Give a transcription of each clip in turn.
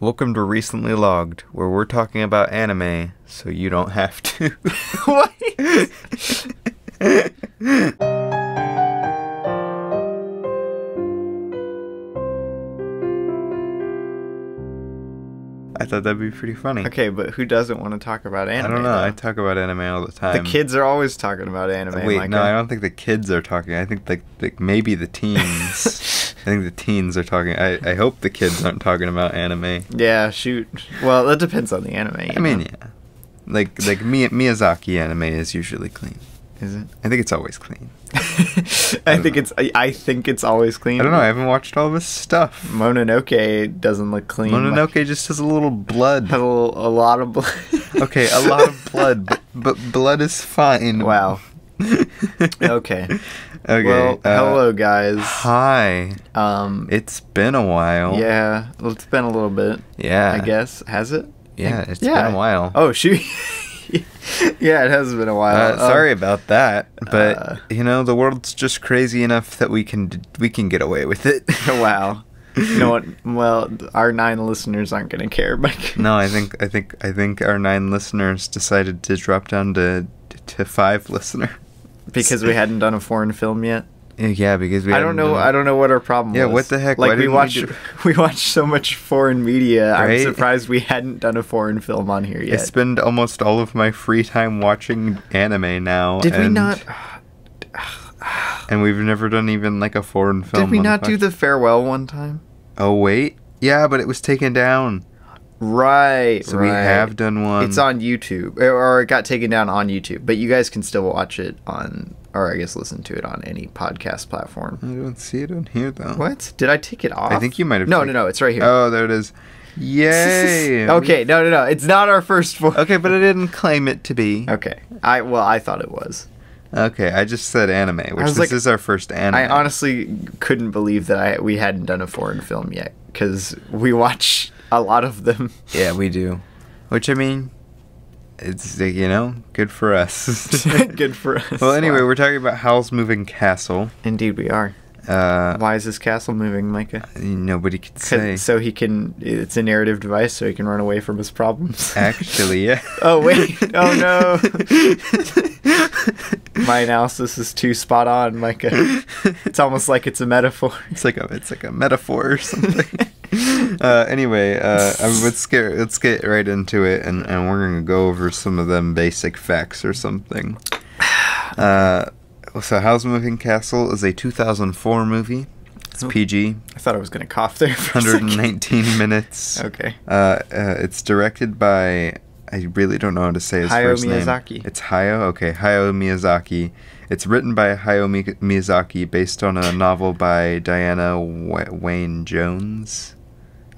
Welcome to Recently Logged, where we're talking about anime so you don't have to. what? I thought that'd be pretty funny. Okay, but who doesn't want to talk about anime? I don't know. I talk about anime all the time. the kids are always talking about anime. Wait, Micah. no, I don't think the kids are talking. I think like maybe the teens. I think the teens are talking. I, I hope the kids aren't talking about anime. Yeah, shoot. Well, that depends on the anime. I mean, yeah. Like like Mi- Miyazaki anime is usually clean. is it? I think it's always clean. I don't think know. it's. I, I think it's always clean. I don't know. I haven't watched all this stuff. Mononoke doesn't look clean. Mononoke just has a little blood. has a, little, a lot of blood. Okay, a lot of blood, but but blood is fine. wow. Okay. Okay. well, uh, hello guys. Hi. Um. It's been a while. yeah. Well, it's been a little bit. Yeah. I guess has it? Yeah, it's Yeah. been a while. Oh shoot. yeah, it has been a while. Uh, sorry Um, about that, but uh, you know the world's just crazy enough that we can we can get away with it. wow. You know what? Well, our nine listeners aren't going to care, Mike. no, I think I think I think our nine listeners decided to drop down to to five listener. Because we hadn't done a foreign film yet. Yeah, because we. I don't know. done- I don't know what our problem Yeah, was. what the heck? Like we didn't we watch, do- we watch so much foreign media. I'm surprised we hadn't done a foreign film on here yet. I spend almost all of my free time watching anime now. Did we not? And we've never done even like a foreign film. Did we not do the farewell one time? Oh wait, yeah, but it was taken down. Right. So we have done one. It's on YouTube, or- or it got taken down on YouTube. But you guys can still watch it on, or I guess listen to it on any podcast platform. I don't see it on here though. What? Did I take it off? I think you might have. No, taken- no, no. It's right here. Oh, there it is. Yay. okay, no, no, no. It's not our first one. Okay, but I didn't claim it to be. Okay. I well, I thought it was. Okay, I just said anime, which this like- is our first anime. I honestly couldn't believe that I we hadn't done a foreign film yet because we watch a lot of them. Yeah, we do. Which I mean, it's you know, good for us. Good for us. well, anyway, we're talking about Howl's Moving Castle. indeed we are. Uh, Why is this castle moving, Micah? nobody could say. So he can. It's a narrative device, so he can run away from his problems. Actually, yeah. oh wait! Oh no! My analysis is too spot on, Micah. It's almost like it's a metaphor. It's like a it's like a metaphor or something. uh, anyway, uh, let's get let's get right into it, and, and we're gonna go over some of them basic facts or something. Uh, so, Howl's Moving Castle is a 2004 movie. It's. PG, I thought I was gonna cough there for a 119 minutes. Okay. Uh, uh, it's directed by I really don't know how to say his Hayao first Miyazaki. name. It's Hayao. Okay, Hayao Miyazaki. It's written by Hayao Mi- Miyazaki, based on a novel by Diana w- Wayne Jones.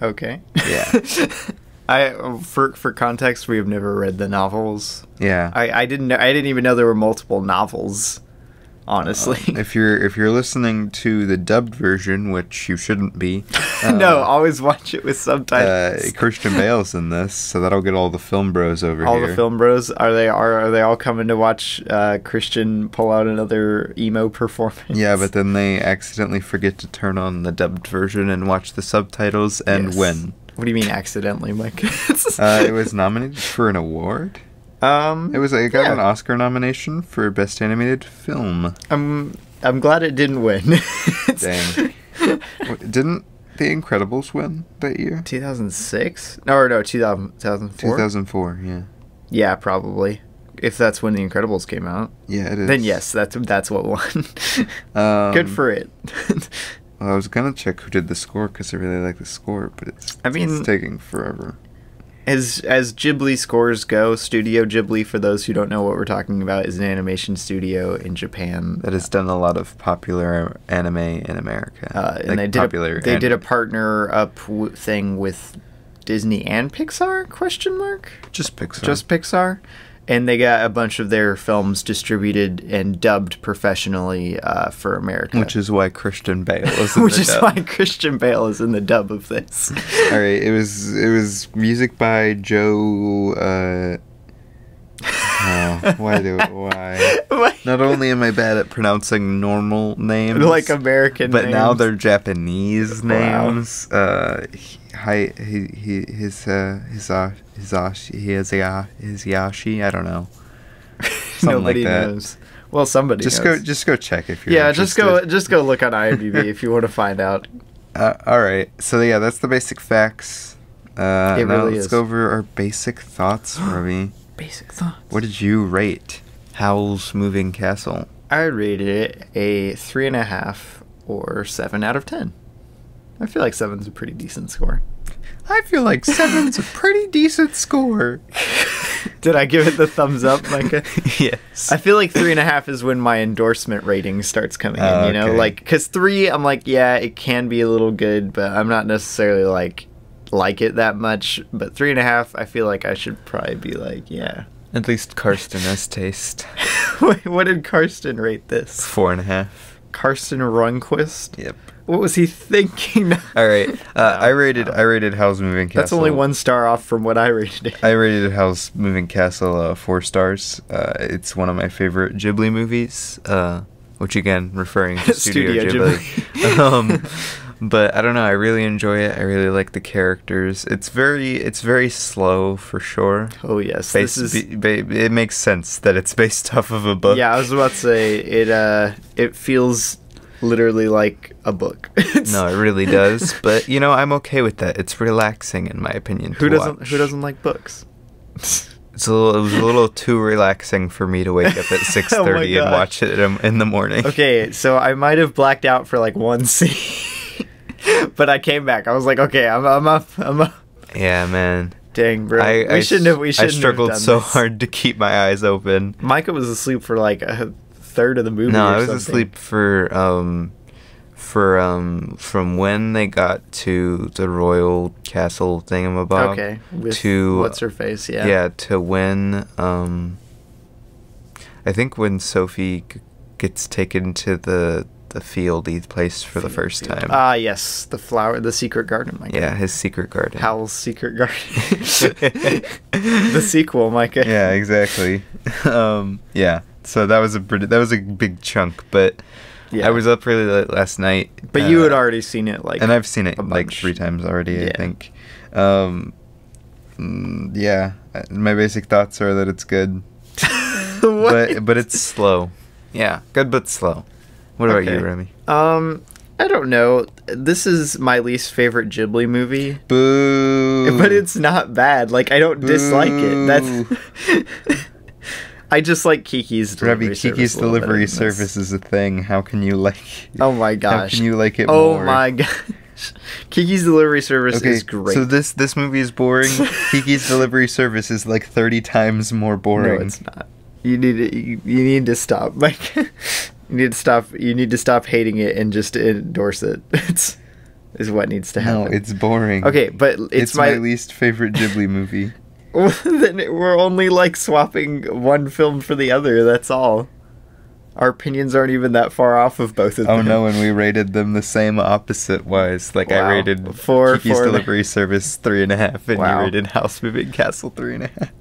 Okay. Yeah. I for for context, we have never read the novels. Yeah. I, I didn't know, I didn't even know there were multiple novels. Honestly, if you're if you're listening to the dubbed version, which you shouldn't be, no. uh, Always watch it with uh, subtitles. Christian Bale's in this, so that'll get all the film bros over all here. the film bros are they are, are they all coming to watch uh, Christian pull out another emo performance? Yeah, but then they accidentally forget to turn on the dubbed version and watch the subtitles and Yes. win. What do you mean accidentally, Mike? Uh, it was nominated for an award. Um, It was it got Yeah. an Oscar nomination for best animated film. I'm I'm glad it didn't win. Dang. Didn't The Incredibles win that year? 2006? No, or no, 2000, 2004? 2004. Yeah. Yeah, probably. If that's when The Incredibles came out, Yeah, it is. then yes, that's that's what won. Um, Good for it. Well, I was gonna check who did the score because I really like the score, but it's I mean- it's taking forever. As as Ghibli scores go, Studio Ghibli, for those who don't know what we're talking about, is an animation studio in Japan. That has done a lot of popular anime in America. uh, and Like, they did popular a, they did a partner up w- thing with Disney and Pixar? Question mark. just Pixar. Just Pixar. And they got a bunch of their films distributed and dubbed professionally uh, for America. which is why Christian Bale is in which the is dub. why Christian Bale is in the dub of this. All right, it was it was music by Joe. Uh, Oh, why do why? Like- Not only am I bad at pronouncing normal names, like American but now they're Japanese Wow. names. Uh, he, hi, he, he, his, uh, his, uh, Hizashi, his, ya, his Yashi. I don't know. Something like Nobody that. knows. Well, somebody Just knows. go, just go check if you're. yeah, just go just go look on IMDb if you want to find out. Uh, all right. So yeah, that's the basic facts. Uh, It now really let's is. go over our basic thoughts, Robbie. Basic thoughts. What did you rate Howl's Moving Castle? I rated it a three and a half or seven out of ten. I feel like seven's a pretty decent score. I feel like seven's a pretty decent score. Did I give it the thumbs up, Micah? yes. I feel like three and a half is when my endorsement rating starts coming in. Oh, You know, okay. like because three, I'm like, yeah, it can be a little good, but I'm not necessarily like like it that much. But three and a half, I feel like I should probably be like, yeah. At least Karsten has taste. Wait, what did Karsten rate this? Four and a half. Karsten Runquist. Yep. What was he thinking? All right. Uh, I rated. no. I rated Howl's Moving Castle. That's only one star off from what I rated it. I rated Howl's Moving Castle uh, four stars. Uh, it's one of my favorite Ghibli movies. Uh, which again, referring to Studio, Studio Ghibli. um, but I don't know. I really enjoy it. I really like the characters. It's very. It's very slow for sure. oh yes, Based, this is. be- ba- it makes sense that it's based off of a book. Yeah, I was about to say it. Uh, it feels literally like a book. No, it really does. But you know, I'm okay with that. It's relaxing, in my opinion. Who doesn't? watch. Who doesn't like books? It's a little, it was a little too relaxing for me to wake up at six Oh my thirty and watch it in the morning. Okay, so I might have blacked out for like one scene, but I came back. I was like, okay, I'm, I'm up. I'm up. Yeah, man. Dang, bro. I, we I shouldn't have. We shouldn't. struggled have done so this. hard to keep my eyes open. Micah was asleep for like a third of the movie. No, I was something. asleep for um, for um, from when they got to the royal castle thingamabob. Okay, with to what's her face? Yeah. yeah to when um, I think when Sophie g- gets taken to the the fieldy place for the first time. Ah, yes, the flower, the secret garden, Micah. yeah, his secret garden. Howl's Secret Garden. the sequel, Micah. yeah, exactly. um, yeah. So that was a that was a big chunk, but Yeah. I was up really late last night. But you had uh, already seen it, like. and I've seen it like three times already. Yeah. I think. Um, mm, yeah, uh, my basic thoughts are that it's good, What? but but it's slow. Yeah, good but slow. What about you, Okay. Remy? Um, I don't know. This is my least favorite Ghibli movie. Boo! But it's not bad. Like I don't dislike it. That's I just like Kiki's delivery Remy, service Kiki's a delivery service is a thing. How can you like? Oh my gosh! How can you like it oh more? my gosh. Kiki's delivery service Okay, is great. so this this movie is boring. Kiki's delivery service is like thirty times more boring. No, it's not. You need to, you, you need to stop. Like you need to stop. You need to stop hating it and just endorse it. It's is what needs to No, it's boring. okay, but it's, It's, my, least favorite Ghibli movie. then we're only like swapping one film for the other. That's all. Our opinions aren't even that far off of both of oh, them. Oh no, and we rated them the same opposite wise. Like I rated Four- Kiki's four and delivery service three and a half, and Wow. you rated Howl's Moving Castle three and a half.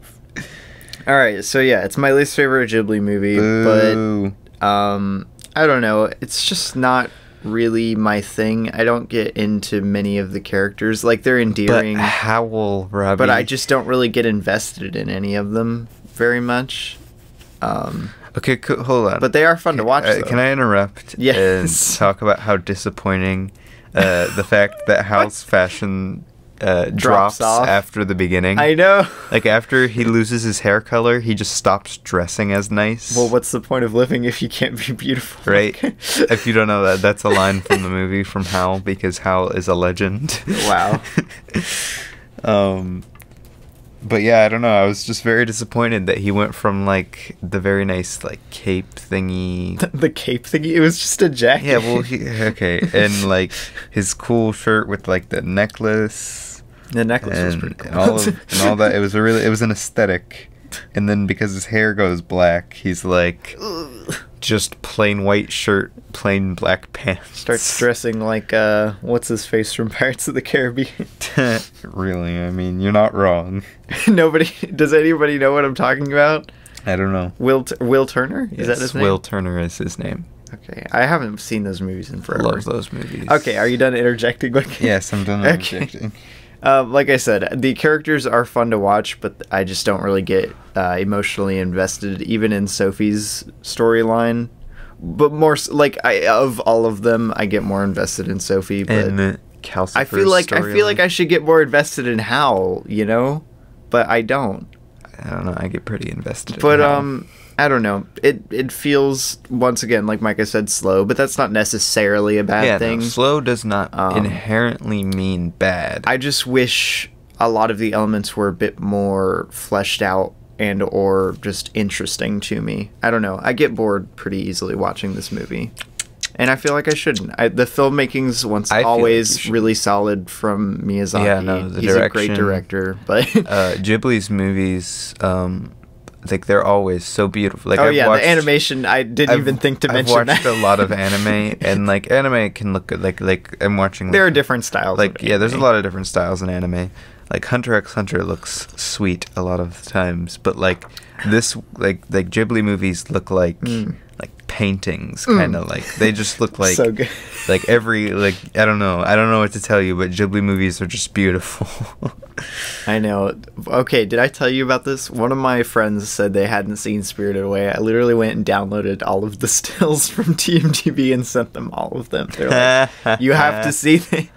All right, so yeah, it's my least favorite Ghibli movie, Boo. but um, I don't know. It's just not really my thing. I don't get into many of the characters. Like they're endearing, but, Howl, Robbie. But I just don't really get invested in any of them very much. Um, okay. Co- hold on. but they are fun to watch. Uh, can I interrupt Yes. and talk about how disappointing uh, the fact that Howl's fashion uh, Drops drops, off. after the beginning? I know. Like after he loses his hair color, he just stops dressing as nice. Well, what's the point of living if you can't be beautiful? right? if you don't know that, that's a line from the movie from Howl because Howl is a legend. Wow. um, but yeah, I don't know. I was just very disappointed that he went from like the very nice like cape thingy. the cape thingy. It was just a jacket. Yeah, well, he okay, and like his cool shirt with like the necklace the necklace was and, pretty cool. and all of, and all that. It was a really it was an aesthetic. And then because his hair goes black, he's like just plain white shirt, plain black pants. Starts dressing like uh, what's his face from Pirates of the Caribbean. really, I mean, you're not wrong. Nobody does anybody know what I'm talking about? I don't know. Will T- Will Turner? Is that his name? Will Turner is his name. Okay, I haven't seen those movies in forever. Love those movies. Okay, are you done interjecting? Like, Yes, I'm done Okay. interjecting. Um, like I said, the characters are fun to watch, but I just don't really get uh, emotionally invested, even in Sophie's storyline. But more like I of all of them, I get more invested in Sophie. But And Calcifer's I feel like I feel like. I should get more invested in Howl, you know, but I don't. I don't know. I get pretty invested. But Howl. um, I don't know. It it feels once again like Micah said, slow, but that's not necessarily a bad yeah, thing. no, slow does not Um, inherently mean bad. I just wish a lot of the elements were a bit more fleshed out and or just interesting to me. I don't know. I get bored pretty easily watching this movie. And I feel like I shouldn't. I, the filmmaking's once I feel like always really solid from Miyazaki. Yeah, no, the He's a great director, but uh, Ghibli's movies, um, like they're always so beautiful. Like oh I've yeah, watched, the animation. I didn't I've- even think to I've mention watched that. a lot of anime, and like anime can look good. Like like I'm watching. there are different styles. like yeah, there's a lot of different styles in anime. Like Hunter x Hunter looks sweet a lot of the times, but like this, like like Ghibli movies look like Mm. Paintings, Mm. kind of like they just look like so good. like every like I don't know, I don't know what to tell you, but Ghibli movies are just beautiful. I know. Okay, did I tell you about this? One of my friends said they hadn't seen Spirited Away. I literally went and downloaded all of the stills from TMDB and sent them all of them. They're like, "You have to see this."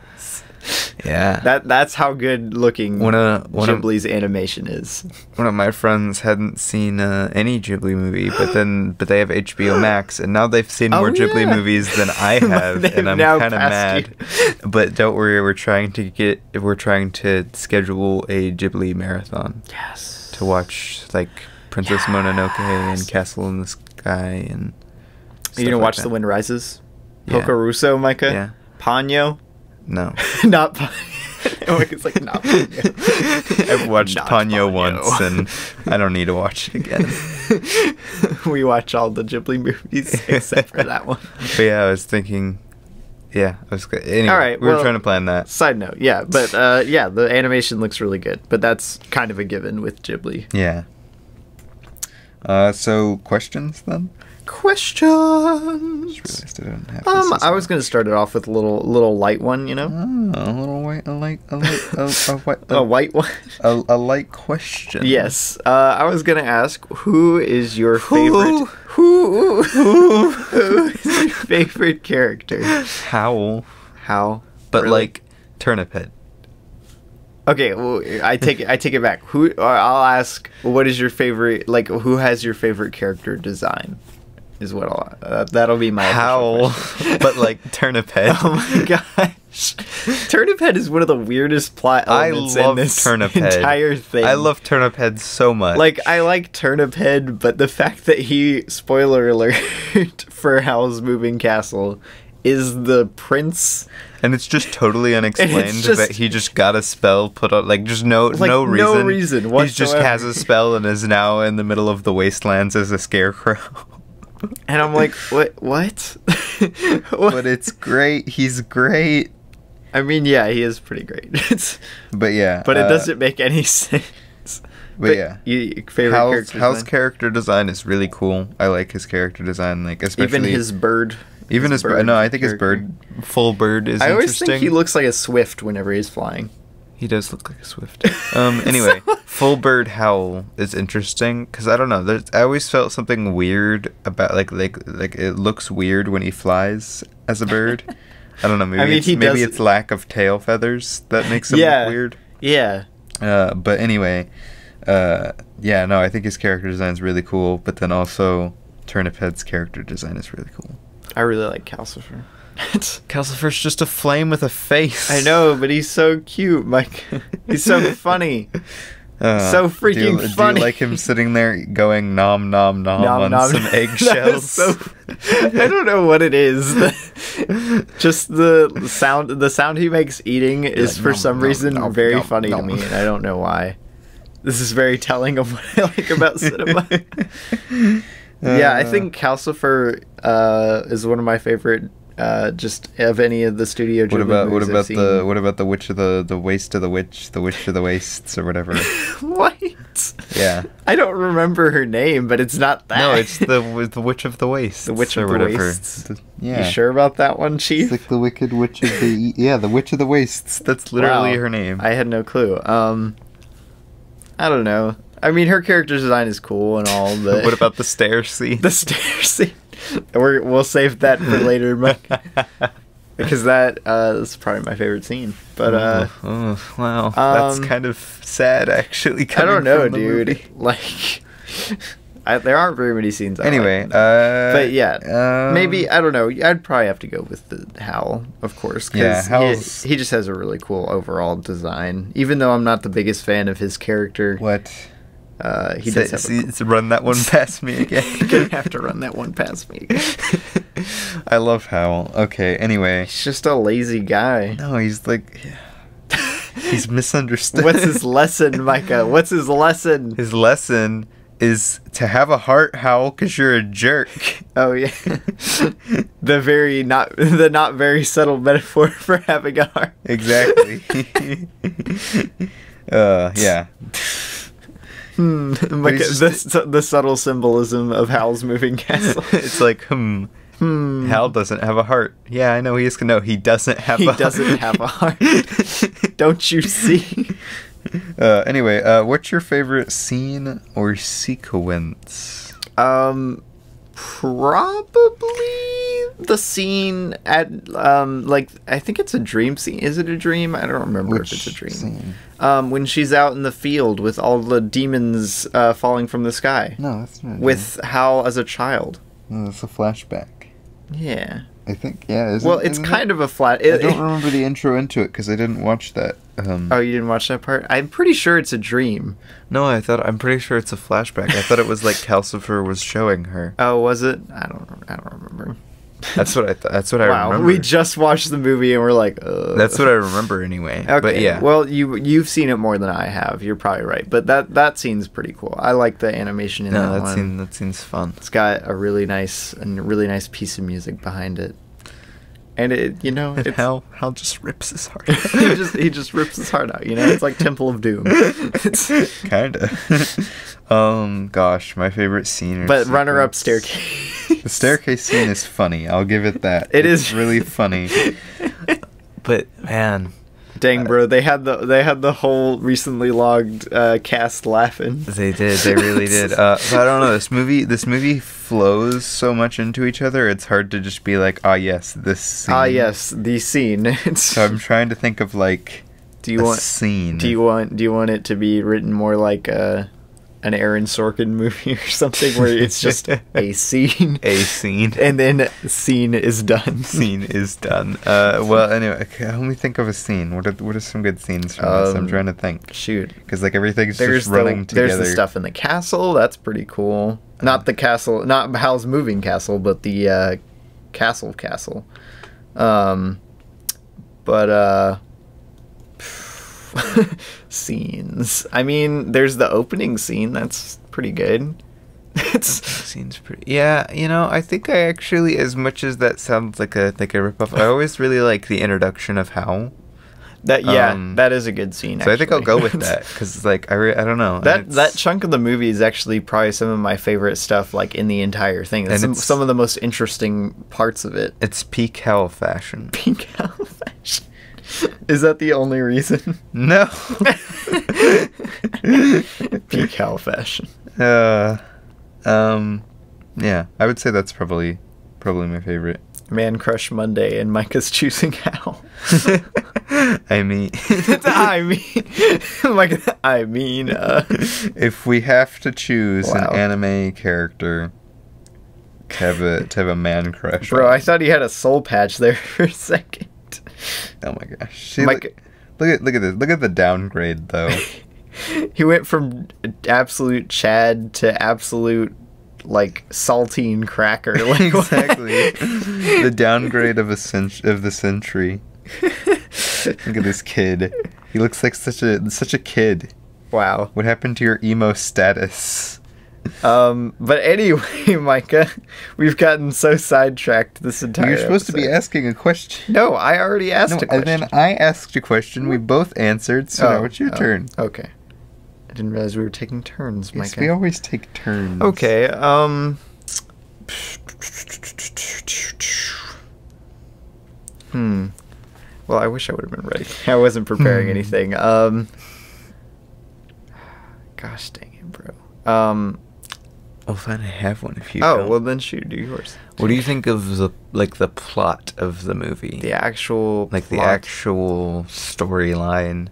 yeah. That that's how good looking One of- one of- Ghibli's animation is. one of my friends hadn't seen uh, any Ghibli movie, but then but they have HBO Max, and now they've seen Oh, more Ghibli yeah. movies than I have, and I'm kind of mad. you. But don't worry, we're trying to get we're trying to schedule a Ghibli marathon Yes. to watch like Princess Mononoke and Castle in the Sky and. Are you gonna like watch that. The Wind Rises? Yeah. Porco Rosso, Micah? Yeah. Ponyo? No. not Ponyo. Micah's like, not Ponyo. I've watched Not Ponyo once, and I don't need to watch it again. we watch all the Ghibli movies except for that one. But yeah, I was thinking. Yeah, I was. Anyway, All right, we were trying to plan that. Side note, yeah, but uh, yeah, the animation looks really good, but that's kind of a given with Ghibli. Yeah. Uh, so questions then? Questions. Just I don't have Um, I was gonna start it off with a little little light one, you know. Oh, a little white, a light, a light, a, a, white, a white one. a, a light question. yes, uh, I was gonna ask, who is your favorite? Who? Who? who is your favorite character? Howl, How? but Really? like turnip head. Okay, well, I take it. I take it back. Who? I'll ask. What is your favorite? Like, who has your favorite character design? Is what I'll. Uh, that'll be my Howl, but like turnip head. oh my gosh, Turnip Head is one of the weirdest plot I love in this turnip head. entire thing. I love turnip head so much. Like I like Turnip Head, but the fact that he spoiler alert for Howl's Moving Castle is the prince and it's just totally unexplained just- that he just got a spell put on like just no Like, no no reason reason he just has a spell and is now in the middle of the wastelands as a scarecrow and I'm like, what? What? What? but it's great he's great I mean, yeah, he is pretty great. But yeah but it uh, doesn't make any sense. but, yeah you, favorite Howl's, character Howl's design? character design is really cool. I like his character design, like especially even his bird. even his, bird. No, I think his bird, full bird, is I always think he looks like a swift whenever he's flying. He does look like a swift. Um. Anyway, full bird howl is interesting because I don't know. There's, I always felt something weird about like like like it looks weird when he flies as a bird. I don't know. Maybe mean, it's, he maybe does- it's lack of tail feathers that makes him Yeah. look weird. Yeah. Uh, but anyway, uh, yeah, no, I think his character design is really cool. But then also, Turnip Head's character design is really cool. I really like Calcifer. Calcifer's just a flame with a face. I know, but he's so cute, Mike. he's so funny. Uh, So do freaking you, Do you like him sitting there going nom nom nom, Nom, on nom. some eggshells? so- I don't know what it is. Just the sound. The sound he makes eating is like, for nom, some reason very funny to me, and I don't know why. This is very telling of what I like about cinema. yeah, I Uh, think Calcifer uh, is one of my favorite uh, just of any of the studio. What Ghibli about what movies I've about the what about the witch of the the waist of the witch, the witch of the wastes or whatever? what? yeah. I don't remember her name, but it's not that. No, it's the the witch of the waist. The Witch of the whatever. Wastes. The- yeah. You sure about that one, Chief? It's like the wicked witch of the yeah, the witch of the wastes. That's literally Wow. her name. I had no clue. Um, I don't know. I mean, her character design is cool and all, but what about the stair scene? the stair scene? We're, we'll save that for later, Mike, because that uh, is probably my favorite scene. But uh, oh, oh, wow, that's um, kind of sad, actually. I don't know, dude. movie. Like, I, there aren't very many scenes. I Anyway, like. uh, but yeah, um, maybe I don't know. I'd probably have to go with the Howl, of course. 'cause Yeah, he- he, just has a really cool overall design. Even though I'm not the biggest fan of his character, what? Uh, he Say- does have. see- a see, run that one past me again. You're gonna have to run that one past me. I love Howl. Okay, anyway. He's just a lazy guy. No, he's like, he's misunderstood. What's his lesson, Micah? What's his lesson? His lesson is to have a heart, Howl, because you're a jerk. Oh yeah, the very not the not very subtle metaphor for having a heart. Exactly. uh, yeah. Hmm. Micah, he's the, the subtle symbolism of Howl's moving castle. it's like, hmm. Hmm. Howl doesn't have a heart. Yeah, I know. He is. No, he doesn't have. He a doesn't have a heart. Don't you see? uh, anyway, uh, what's your favorite scene or sequence? Um, probably the scene at um, like I think it's a dream scene. Is it a dream? I don't remember if it's a dream. scene? Um, when she's out in the field with all the demons uh, falling from the sky, No, that's not. with Howl as a child. no, it's a flashback. Yeah. I think. Yeah. Isn't, well, it's kind it? of a flat. I don't remember the intro into it because I didn't watch that. Um, oh, you didn't watch that part? I'm pretty sure it's a dream. no, I thought I'm pretty sure it's a flashback. I thought it was like Calcifer was showing her. Oh, was it? I don't. I don't remember. That's what I thought. That's what I wow, remember. we just watched the movie and we're like, uh. That's what I remember anyway. Okay. But yeah. Well, you you've seen it more than I have. You're probably right. But that that scene's pretty cool. I like the animation in no, that, that one. seems that scene's fun. It's got a really nice and really nice piece of music behind it. And it, you know, And it's Howl Howl just rips his heart. Out. he just he just rips his heart out. You know, it's like Temple of Doom. It's, Kinda. um, gosh, my favorite scene. or but runner up staircase. The staircase scene is funny. I'll give it that. It It's is really funny. But man, Dang, bro, they had the they had the whole recently logged uh, cast laughing. they did. They really did. Uh, but I don't know. This movie. This movie flows so much into each other. It's hard to just be like, ah, yes, this. Scene. Ah, yes, the scene. So I'm trying to think of like do you a want scene. do you want do you want it to be written more like a an Aaron Sorkin movie or something where it's just a scene a scene? and then scene is done. scene is done. Uh, well, anyway, okay, let me think of a scene. What are what are some good scenes from this? I'm Um, trying to think Shoot. because like everything's There's just running the, together. there's the stuff in the castle. That's pretty cool. Not the castle, not Howl's moving castle, but the uh, castle castle. Um, but uh, scenes. I mean, there's the opening scene. That's pretty good. It's Scene's pretty. Yeah, you know, I think I actually, as much as that sounds like a like a ripoff, I always really like the introduction of Howl. that. Yeah, Um, that is a good scene. So I think I'll go with that because like I, re- I don't know That that chunk of the movie is actually probably some of my favorite stuff, like in the entire thing. That's And some, it's- some of the most interesting parts of it. it's peak Howl fashion. Pink owl fashion. Is that the only reason? No. Peak fashion. uh, um, yeah, I would say that's probably probably my favorite. Man Crush Monday and Micah's choosing Howl. I mean, I mean, like I mean, uh, if we have to choose Wow. an anime character to have a to have a man crush, bro, on- I thought he had a soul patch there for a second. Oh my gosh, See, Mike- look, look at look at this, look at the downgrade though. He went from absolute Chad to absolute like saltine cracker. Like exactly, the downgrade of a cent- of the century. Look at this kid. He looks like such a such a kid. wow. What happened to your emo status? Um, but anyway, Micah, we've gotten so sidetracked this entire. You're supposed to be asking a question. No, I already asked No, a question. and then I asked a question. We both answered. So now it's your oh, turn. Okay. I didn't realize we were taking turns, Yes, Micah. we always take turns. Okay, um Hmm. Well, I wish I would have been ready. I wasn't preparing Hmm. anything. Um Gosh dang it, bro. Um Oh, fine. I have one. If you. Oh, don't. well then shoot, do yours. What do you think of the like the plot of the movie? The actual like the actual storyline.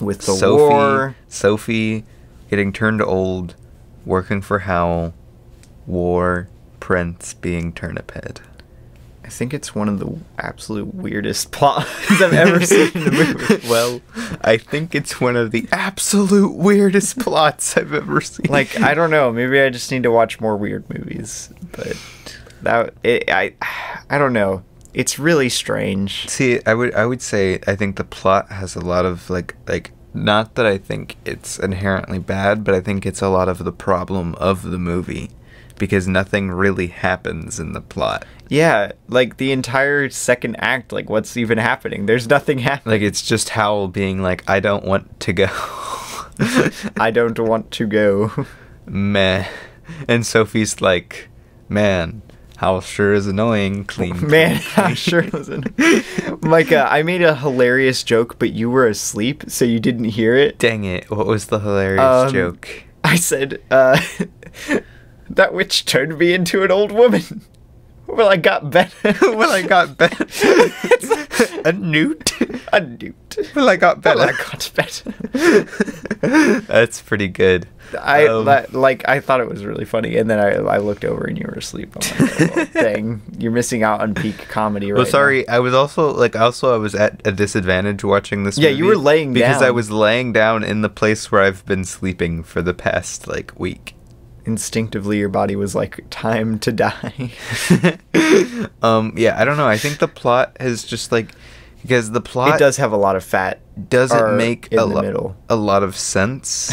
with the Sophie, war. Sophie getting turned old, working for Howl, war, Prince being turnip head. I think it's one of the absolute weirdest plots I've ever seen in a movie. well, I think it's one of the absolute weirdest plots I've ever seen. like I don't know, maybe I just need to watch more weird movies, but that it, I I don't know. It's really strange. See, I would I would say I think the plot has a lot of like like not that I think it's inherently bad, but I think it's a lot of the problem of the movie because nothing really happens in the plot. Yeah, like the entire second act, like what's even happening? There's nothing happening. Like it's just Howl being like, I don't want to go. I don't want to go. Meh. And Sophie's like, man, Howl sure is annoying. Clean. Man, clean, I clean." sure is annoying. Micah, I made a hilarious joke, but you were asleep, so you didn't hear it. Dang it! What was the hilarious Um, joke? I said, uh, that witch turned me into an old woman. Well, I got better. well, I got better. a newt. a newt. Well, I got better. Well, I got better. That's pretty good. I Um, li- like. I thought it was really funny, and then I, I looked over and you were asleep. I'm like, oh, well, dang, you're missing out on peak comedy right well, now. sorry. I was also like, also I was at a disadvantage watching this. Yeah, you were laying because I was laying down in the place where I've been sleeping for the past like week. Instinctively, your body was like, "Time to die." um, yeah, I don't know. I think the plot has just like because the plot it does have a lot of fat. doesn't make a, the lo- middle. a lot of sense.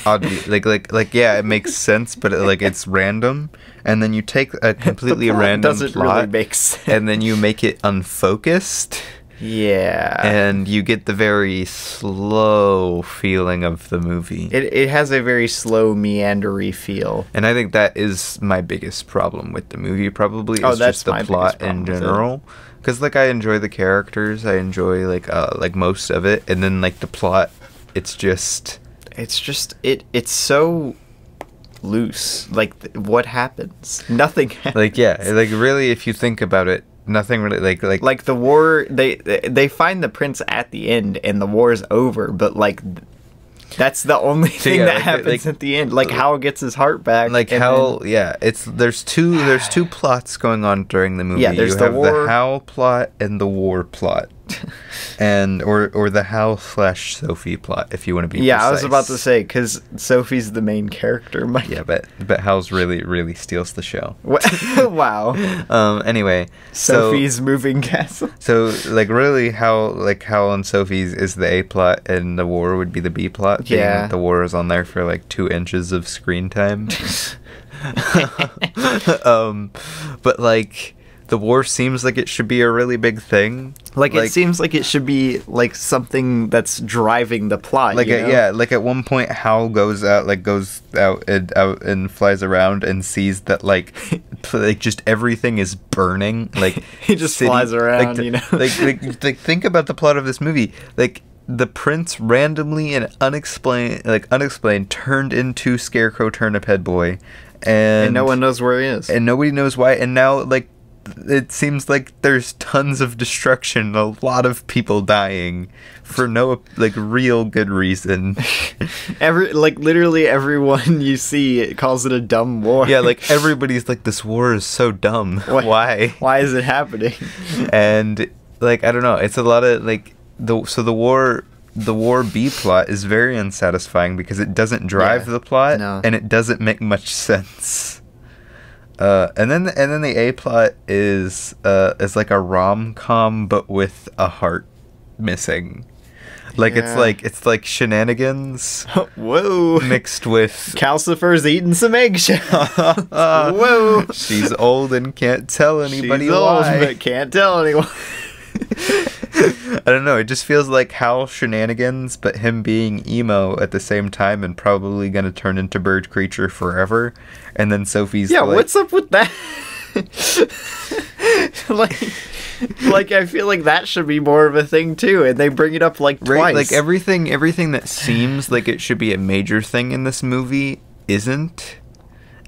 Oddly, like like like yeah, it makes sense, but it, like it's random, and then you take a completely random doesn't plot, really make sense. and then you make it unfocused, yeah, and you get the very slow feeling of the movie. it it has a very slow, meandery feel. and I think that is my biggest problem with the movie. Probably Oh, is that's just the plot in general. Because like I enjoy the characters, I enjoy like uh like most of it, and then like the plot, it's just It's just it. It's so loose. Like, what happens? Nothing. Happens. like yeah, like really, if you think about it, nothing really like like like the war they they find the prince at the end and the war's over but like that's the only thing yeah, that like- happens like- at the end. Like uh, Howl gets his heart back like how then- yeah it's there's two there's two plots going on during the movie. Yeah, there's you the have war- the Howl plot and the war plot and or or the Howl slash Sophie plot if you want to be yeah i was about to say because sophie's the main character Mike. yeah but but Howl's really really steals the show wow um anyway so- sophie's moving castle so like really how like Howl and Sophie's is the A plot and the war would be the B plot Yeah. the war is on there for like two inches of screen time um but like the war seems like it should be a really big thing like, it seems like it should be like something that's driving the plot like know? yeah like at one point Howl goes out like goes out and out and flies around and sees that like like just everything is burning like He just flies around, the- you know? like, like like think about the plot of this movie like the prince randomly and unexplained like unexplained turned into scarecrow turnip head boy and, and no one knows where he is and nobody knows why and now like it seems like there's tons of destruction a lot of people dying for no like real good reason Every like literally everyone you see it calls it a dumb war. yeah like everybody's like this war is so dumb Why- why Why is it happening? and like i don't know it's a lot of like the so the war the war b plot is very unsatisfying because it doesn't drive Yeah. the plot No. and it doesn't make much sense uh, and then and then the A plot is uh, is like a rom com but with a heart missing. Like it's like it's like shenanigans Whoa. mixed with Calcifer's eating some eggshell. Whoa. She's old and can't tell anybody She's old, why. but can't tell anyone. I don't know. It just feels like Howl shenanigans, but him being emo at the same time and probably gonna turn into bird creature forever. And then Sophie's yeah, like, what's up with that? like, like I feel like that should be more of a thing too, and they bring it up like twice. right? Like everything, everything that seems like it should be a major thing in this movie isn't.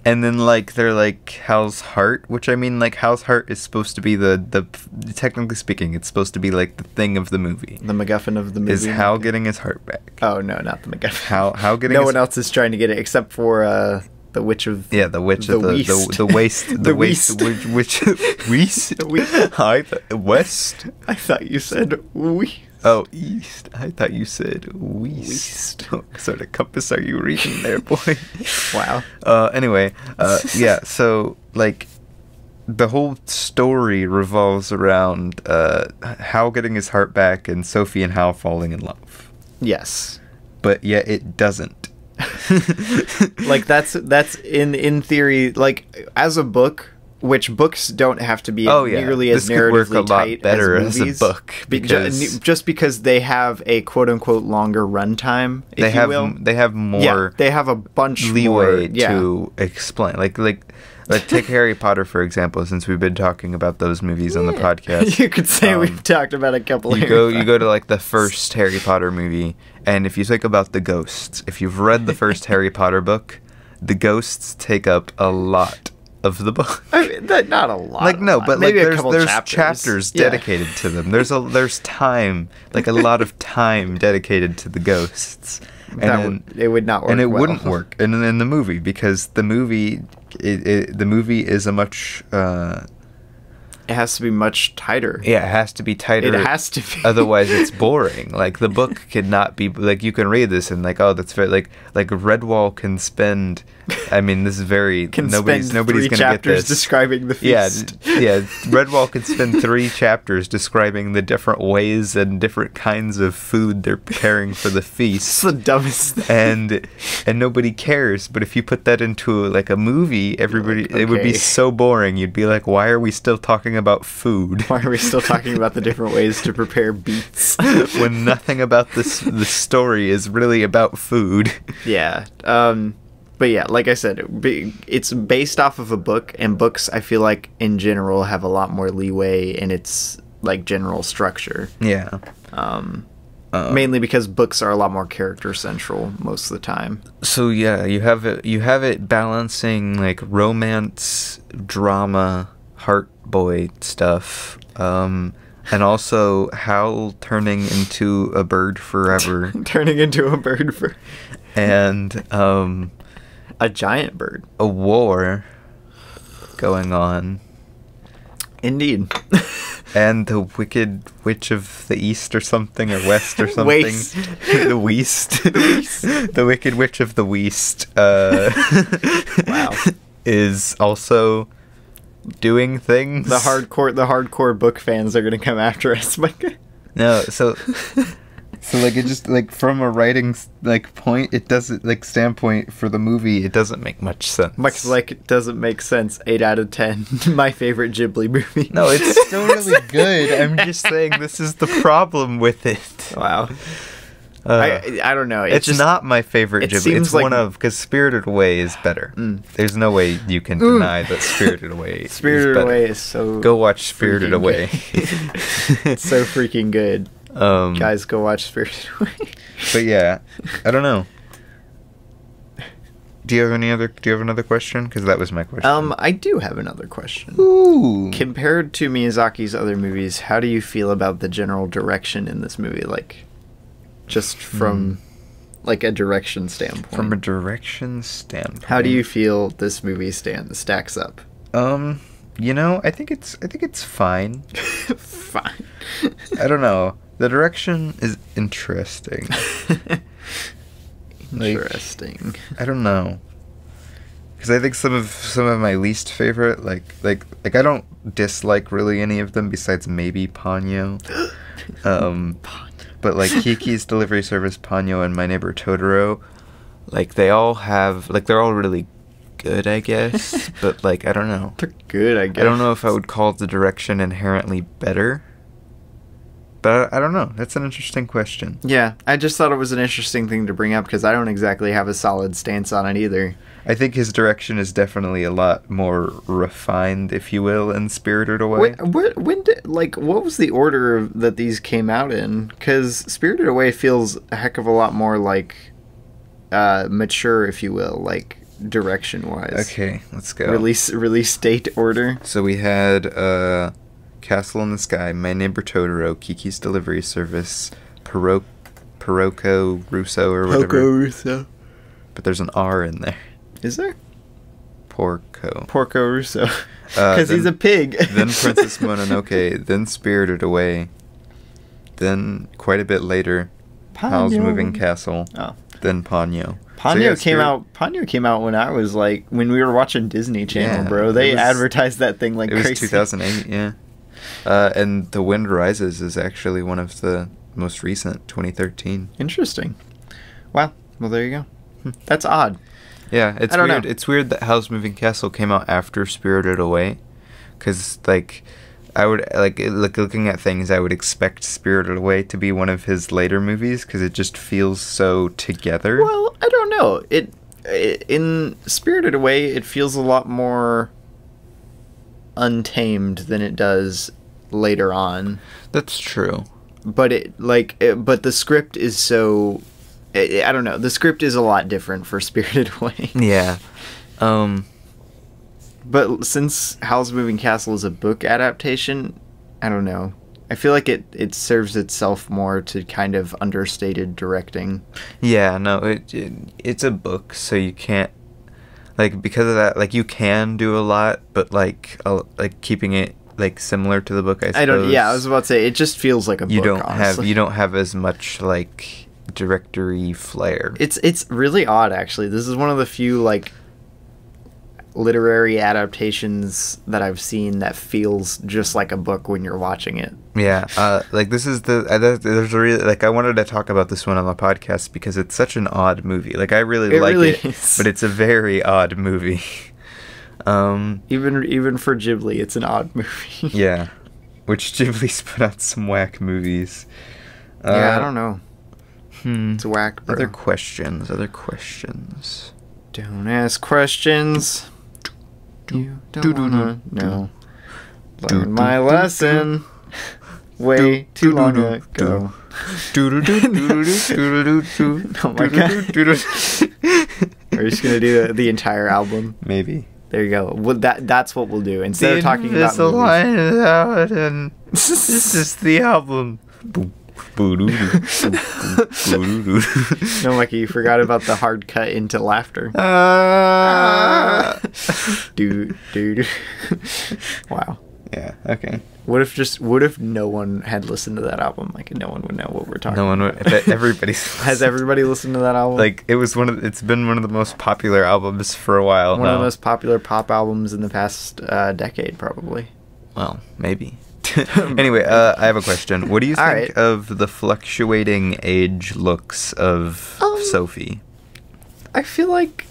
And then like they're like Howl's heart, which I mean like Howl's heart is supposed to be the the technically speaking, it's supposed to be like the thing of the movie. the MacGuffin of the movie. Is Howl getting his heart back? Oh no, not the MacGuffin. Howl Howl getting no his one else is trying to get it except for uh, the Witch of Yeah, the witch The of the Weast. the, the waste the, The waste which which Weast. I th- west I thought you said we. oh east I thought you said weast what sort of compass are you reading there boy Wow. uh anyway uh yeah so like the whole story revolves around uh Howl getting his heart back and Sophie and Howl falling in love Yes. but yet it doesn't like that's that's in in theory like as a book which books don't have to be Oh, yeah. nearly as This could work narratively a lot tight better as, as a movies, book, because- just because they have a quote unquote longer runtime they have will. they have more yeah they have a bunch leeway more, yeah. to explain like like like take Harry Potter for example since we've been talking about those movies on the podcast you could say Um, we've talked about a couple you Harry go you go to like the first Harry Potter movie and if you think about the ghosts if you've read the first Harry Potter book the ghosts take up a lot of the book I mean, that, not a lot like no lot. but like Maybe a there's there's chapters, chapters, Yeah. dedicated to them there's a there's time like a lot of time dedicated to the ghosts and that then- would, it would not work and it well. wouldn't work in, in the movie because the movie it, it, the movie is a much uh, it has to be much tighter. Yeah it has to be tighter. It has to be. Otherwise it's boring. Like the book could not be like you can read this and like oh that's very like like redwall can spend i mean this is very can nobody's nobody's three gonna get chapters this describing the feast. d- yeah. Redwall could spend three chapters describing the different ways and different kinds of food they're preparing for the It's feast. the dumbest thing. and and nobody cares but if you put that into like a movie everybody like, it would be so boring you'd be like why are we still talking about food Why are we still talking about the different ways to prepare beets? when nothing about this the story is really about food yeah. Um, but yeah, like I said, it's based off of a book, and books I feel like in general have a lot more leeway in its like general structure. yeah Um, Uh, mainly because books are a lot more character central most of the time. so yeah you have it you have it balancing like romance drama heart boy stuff um and also Howl turning into a bird forever Turning into a bird for and um a giant bird. a war going on Indeed. and the wicked witch of the east or something or west or something Waste. the weast the wicked witch of the weast uh Wow. is also doing things the hardcore the hardcore book fans are gonna come after us. No so so like it just like from a writing like point it doesn't like standpoint for the movie it doesn't make much sense Mike's like it doesn't make sense. Eight out of ten. My favorite Ghibli movie. no it's still really good i'm just saying this is the problem with it Wow. Uh, I I don't know. It it's just, not my favorite it Ghibli. It's like- one of because Spirited Away is better. Mm. There's no way you can deny that Spirited Away. is Spirited better. Away is so Go watch Spirited Away. it's so freaking good. Um, Guys, go watch Spirited Away. But yeah, I don't know. Do you have any other? Do you have another question? Because that was my question. Um, I do have another question. Ooh. Compared to Miyazaki's other movies, how do you feel about the general direction in this movie? Like, just from like a direction standpoint. From a direction standpoint, how do you feel this movie stand stacks up? Um, you know, I think it's I think it's fine. Fine. I don't know. The direction is interesting. Like- Interesting. I don't know. Because I think some of some of my least favorite, like like like I don't dislike really any of them besides maybe Ponyo. Um, but like Kiki's Delivery Service, Ponyo, and My Neighbor Totoro, like they all have like they're all really good, I guess. but like I don't know. They're good, I guess. I don't know if I would call the direction inherently better. But I, don't know. That's an interesting question. Yeah, I just thought it was an interesting thing to bring up because I don't exactly have a solid stance on it either. I think his direction is definitely a lot more refined, if you will, in Spirited Away. When, when, when did like what was the order of, that these came out in? Because Spirited Away feels a heck of a lot more like uh, mature, if you will, like direction wise. Okay, let's go. Release release date order. So we had uh, Castle in the Sky, My Neighbor Totoro, Kiki's Delivery Service, Paro- Poroko Russo or whatever. Russo. But there's an R in there. Is there Porco. Porco Russo? Uh, Because he's a pig. then Princess Mononoke, then Spirited Away, then quite a bit later, Howl's Moving Castle, Oh. then Ponyo. So yeah, came Spirit- out. Ponyo came out when I was like when we were watching Disney Channel, Yeah, bro. They was- advertised that thing like it was 2008, yeah. Uh, and The Wind Rises is actually one of the most recent, 2013. Interesting. Wow. Well, there you go. Hmm. That's odd. Yeah, it's weird. know. It's weird that Howl's Moving Castle came out after Spirited Away, because like, I would like look looking at things. I would expect Spirited Away to be one of his later movies because it just feels so together. Well, I don't know. It, it in Spirited Away, it feels a lot more untamed than it does later on. That's true. But it like, it, but the script is so. I I don't know. The script is a lot different for Spirited Away. Yeah. Um. But since Howl's Moving Castle is a book adaptation, I don't know. I feel like it, it serves itself more to kind of understated directing. Yeah. No. It, it it's a book, so you can't like because of that. Like you can do a lot, but like uh, like keeping it like similar to the book. I suppose. I don't. Yeah, I was about to say it just feels like a You book. don't have you don't have as much like directory flair. It's it's really odd actually. This is one of the few like literary adaptations that I've seen that feels just like a book when you're watching it. Yeah, uh, like this is the uh, there's a really like I wanted to talk about this one on the podcast because it's such an odd movie. Like I really It like really it, is. but it's a very odd movie. um, Even even for Ghibli, it's an odd movie. yeah, which Ghibli's put out some whack movies. yeah, I Uh, don't know. Hmm. It's whack, bro. Other questions. Other questions. Don't ask questions. You don't wanna know. Learn my lesson way too long ago. Oh my God. We're just gonna do the, the entire album. Maybe. There you go. Well, that that's what we'll do instead of talking about movies. line is out and this is the album. No, Mikey, you forgot about the hard cut into laughter. Ah. do do do. wow. yeah. Okay. What if just what if no one had listened to that album? Like no one would know what we're talking. No one. Would, everybody's Has everybody listened to that album? like it was one of. It's been one of the most popular albums for a while. one of the most popular pop albums in the past uh, decade, probably. Well, maybe. anyway, uh, I have a question. What do you think right. of the fluctuating age looks of Um, Sophie? I feel like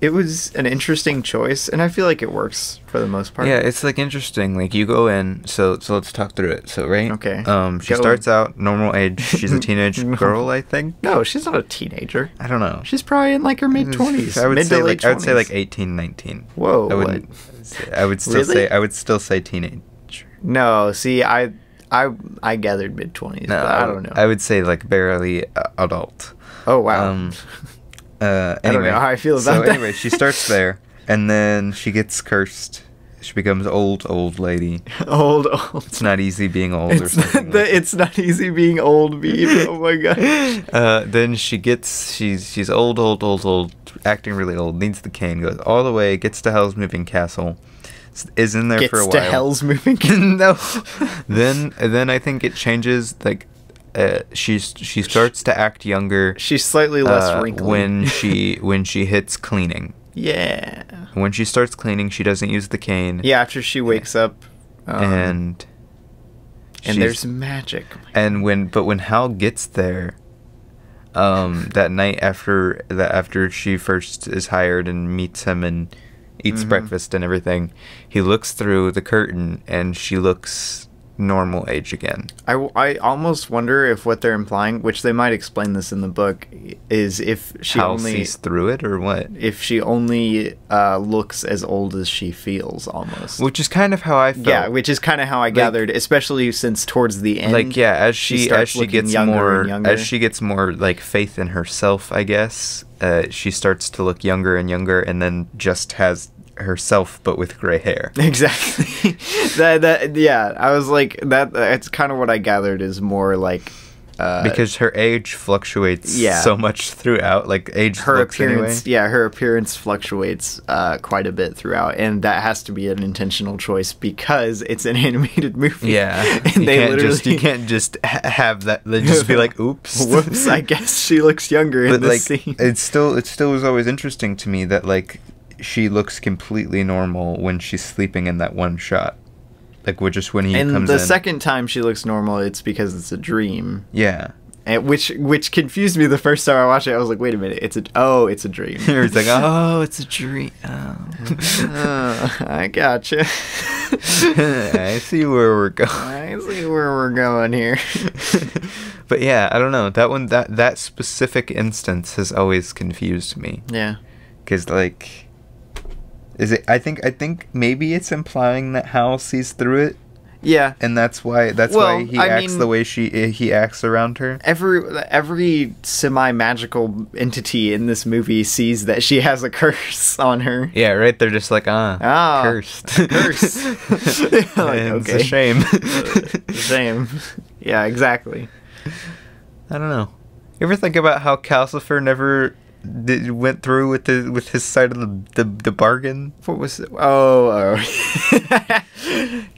it was an interesting choice, and I feel like it works for the most part. Yeah, it's like interesting. Like you go in, so so let's talk through it. So right, Okay. Um, she Go. starts out normal age. She's a teenage girl, I think. No, she's not a teenager. I don't know. She's probably in like her mid twenties. I would mid say like late I would say like 20s. 18, 19. Whoa, I would. I would still Really? say I would still say teenage. No, see, I, I, I gathered mid twenties. No, but I don't know. I would say like barely uh, adult. oh wow. Um, uh, I don't anyway, know how I feel so about that. anyway, she starts there, and then she gets cursed. She becomes old, old lady. old, old. It's not easy being old or It's something. not, the, like it's not easy being old, Beeb. Oh my god. Uh, then she gets she's she's old, old, old, old, acting really old. Needs the cane. Goes all the way. Gets to Hell's Moving Castle. Is in there Gets for a while. to hell's moving. no. then then I think it changes. Like uh, she's she starts to act younger. She's slightly less uh, wrinkly. when she when she hits cleaning. yeah. When she starts cleaning, she doesn't use the cane. Yeah, after she wakes up. um, and and there's magic. and when but when Hal gets there, um, that night after that after she first is hired and meets him and eats Mhm. breakfast and everything, he looks through the curtain and she looks normal age again. I, I almost wonder if what they're implying, which they might explain this in the book, is if she Hal only sees through it or what? if she only uh, looks as old as she feels almost. Which is kind of how I felt. yeah, which is kind of how I gathered, especially since towards the end. like yeah as she, as she gets younger more younger. as she gets more like faith in herself i guess uh, she starts to look younger and younger and then just has herself but with gray hair Exactly. that that yeah, I was like that. That's kind of what I gathered is more like uh, because her age fluctuates Yeah. so much throughout like age her appearance. anyway. Yeah, her appearance fluctuates uh, quite a bit throughout, and that has to be an intentional choice because it's an animated movie. yeah and you they can't literally just you can't just ha- have that they just be like oops Whoops! I guess she looks younger in but like this scene. it still it still was always interesting to me that like she looks completely normal when she's sleeping in that one shot like with just when he and comes the in second time she looks normal, it's because it's a dream. yeah And which which confused me the first time I watched it. I was like, wait a minute, it's a oh, it's a dream. It's like, oh, it's a dream. Uh, I gotcha. I see where we're going. I see where we're going here. but yeah, I don't know. That one, that that specific instance has always confused me. Yeah. Cause like, is it? I think I think maybe it's implying that Hal sees through it, Yeah. and that's why that's Well, why he I acts mean- the way she he acts around her. Every every semi magical entity in this movie sees that she has a curse on her. Yeah, right. They're just like, ah, Ah, cursed, curse. Like, And It's okay. a shame. Shame. Yeah, exactly. I don't know. You ever think about how Calcifer never did, went through with the with his side of the the, the bargain? What was it? Oh, oh.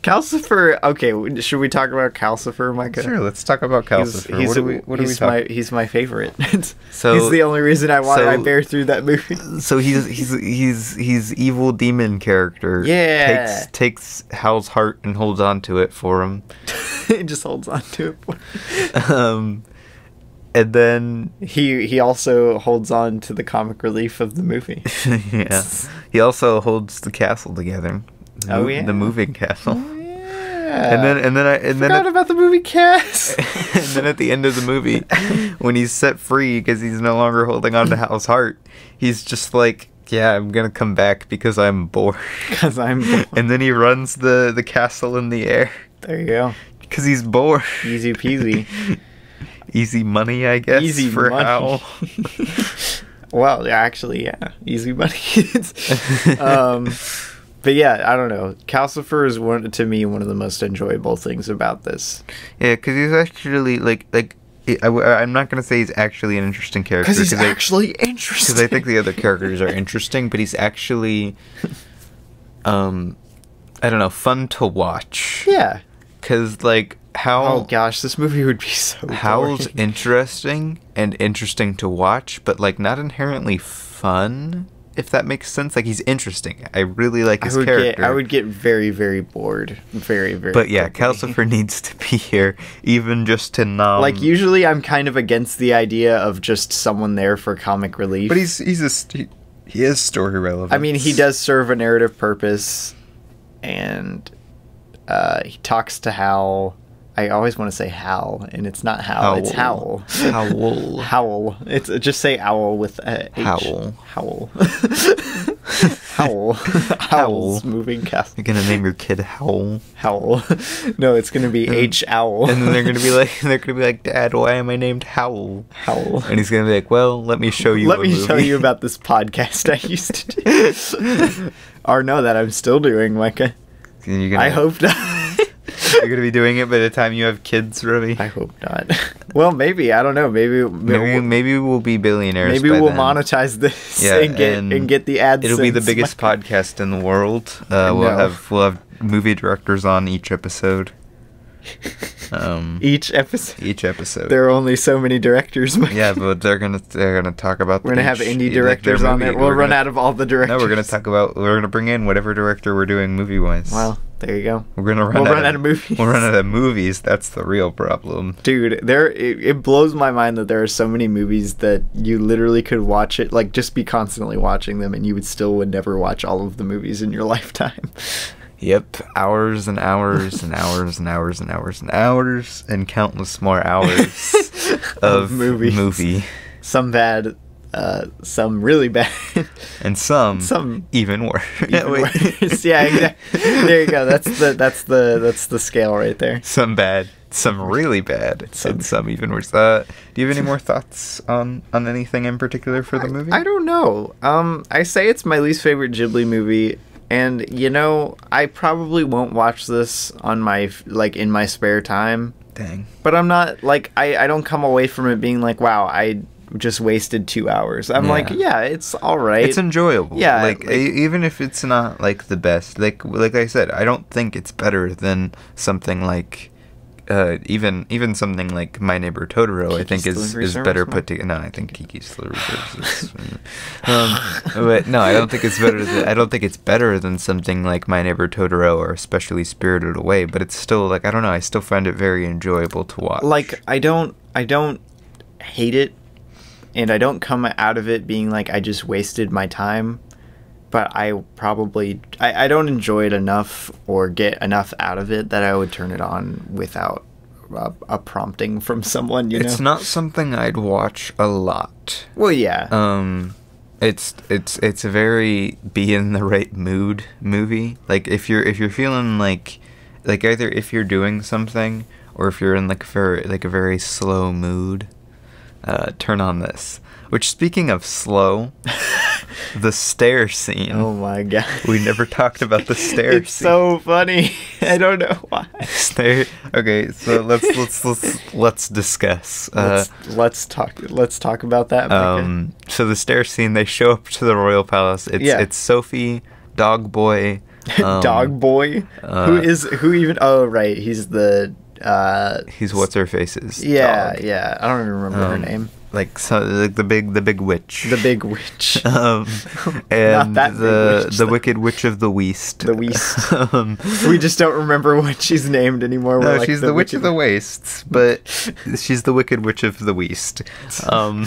Calcifer. Okay, should we talk about Calcifer, Micah? Sure, let's talk about He's, Calcifer. he's, what do we what he's my he's my favorite. So- he's the only reason I want so- I bear through that movie. So he's he's he's he's evil demon character. Yeah. Takes takes Hal's heart and holds on to it for him. he just holds on to it. Um, and then He he also holds on to the comic relief of the movie. yeah, he also holds the castle together. The Oh, mo- yeah. the moving castle. Oh, yeah. And then and then I and then forgot at, about the movie cast. and then at the end of the movie, when he's set free because he's no longer holding on to Hal's heart, he's just like, "Yeah, I'm gonna come back because I'm bored." Because I'm bored. and then he runs the the castle in the air there you go. because he's bored. Easy peasy. Easy money, I guess, Easy for money. Hal. well, actually, yeah, easy money. Um, but yeah, I don't know. Calcifer is one to me one of the most enjoyable things about this yeah, because he's actually like like I, am not gonna say he's actually an interesting character because he's I- actually interesting. because I think the other characters are interesting, but he's actually, um, I don't know, fun to watch. yeah. Because like how Oh gosh, this movie would be so. Howl's boring. interesting and interesting to watch, but like not inherently fun. If that makes sense, like he's interesting. I really like I his would character. get I would get very very bored, very very. but yeah, quickly. Calcifer needs to be here, even just to nom. like usually, I'm kind of against the idea of just someone there for comic relief. but he's he's a st- he is story relevant. I mean, he does serve a narrative purpose, and uh, he talks to Hal. I always want to say Hal, and it's not Hal. It's Howl. Howl. Howl. It's just say owl with a H. Howl. Howl. Howl. Howl's moving castle. You're gonna name your kid Howl, Howl. No, it's gonna be H Owl. and then they're gonna be like, they're gonna be like, Dad, why am I named Howl? Howl. And he's gonna be like, Well, let me show you. Let me tell movie." you about this podcast I used to do. or no, that I'm still doing, Micah. You're gonna, I hope not. you're gonna be doing it by the time you have kids, Robbie. I hope not. Well, maybe I don't know. Maybe Maybe maybe we'll be billionaires. maybe we'll then. monetize this Yeah, and get and and, get the ads. It'll be the biggest podcast in the world. Uh, we'll No. have we'll have movie directors on each episode. Um, Each episode, each episode. there are only so many directors. Micah. yeah, but they're gonna they're gonna talk about. we're gonna have indie like, directors on movie. there. We'll We're run gonna- out of all the directors. No, we're gonna talk about we're gonna bring in whatever director we're doing movie wise. Well, There you go. We're gonna run, We'll out, run of, out of movies. We'll run out of movies. That's the real problem. Dude, there it, it blows my mind that there are so many movies that you literally could watch it like just be constantly watching them and you would still would never watch all of the movies in your lifetime. Yep, hours and hours and hours and hours and hours and hours and countless more hours of movies. movie Some bad, uh, some really bad. and some Some even worse. even worse. yeah, exactly. There you go. That's the that's the that's the scale right there. some bad, some really bad, Some- and some even worse. Uh, do you have any more thoughts on on anything in particular for the movie? I don't know. Um, I say it's my least favorite Ghibli movie, and you know, I probably won't watch this on my like in my spare time. Dang. But I'm not like I I don't come away from it being like, wow, I just wasted two hours. I'm Yeah. like, yeah, it's all right. It's enjoyable. Yeah, like, like- even if it's not like the best. Like like I said, I don't think it's better than something like. Uh, even even something like My Neighbor Totoro, I think is is better put together. No, I think Kiki's Delivery Service. Is, um, but no, I don't think it's better. Than, I don't think it's better than something like My Neighbor Totoro or especially Spirited Away. But it's still like I don't know. I still find it very enjoyable to watch. like I don't I don't hate it and I don't come out of it being like I just wasted my time but I probably I, I don't enjoy it enough or get enough out of it that I would turn it on without a, a prompting from someone you know, it's not something I'd watch a lot. well yeah Um, it's it's it's a very be in the right mood movie. Like if you're if you're feeling like like either if you're doing something or if you're in like very like a very slow mood, uh, turn on this. Which speaking of slow, the stair scene. oh my god We never talked about the stair it's scene. so funny I don't know why stair. Okay, so let's let's let's let's discuss. Uh, let's, let's talk let's talk about that Micah. Um, so the stair scene, they show up to the royal palace. It's Yeah. it's Sophie, Dog Boy, um, dog boy who uh, is who even oh right he's the uh He's what's her face's. yeah dog. yeah i don't even remember her Um, name Like so, like the big the big witch. the big witch um, and that big the witch, the wicked witch of the West. The West. um, we just don't remember what she's named anymore no, We're like she's the, witch of the wastes, but she's the wicked witch of the West. Um,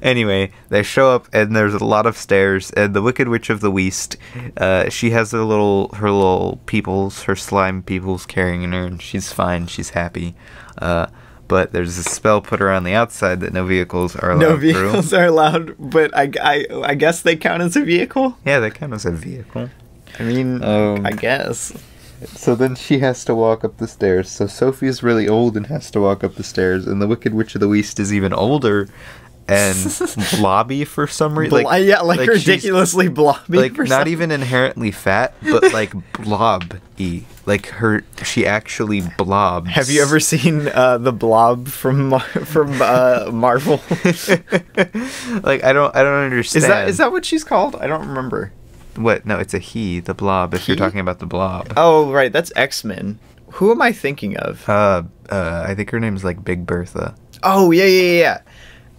anyway, they show up and there's a lot of stairs, and the wicked witch of the West, uh, she has her little her little peoples, her slime peoples carrying her, and she's fine, she's happy. Uh, but there's a spell put around the outside that no vehicles are allowed no through. vehicles are allowed but I, I i guess they count as a vehicle Yeah, they count as a vehicle. i mean Um, i guess So then she has to walk up the stairs. So Sophie's really old and has to walk up the stairs, and the Wicked Witch of the West is even older and blobby for some reason. Blo- yeah like, she's, ridiculously blobby Like not some- even inherently fat, but like blob-y. Like her, she actually blobs. have you ever seen uh, the blob from from uh, marvel like I don't, I don't understand. is that is that what she's called i don't remember what? No, it's a he, the blob. If you're talking about the blob. oh right that's x-men who am i thinking of Uh, uh, I think her name's like Big Bertha. Oh yeah, yeah, yeah, yeah.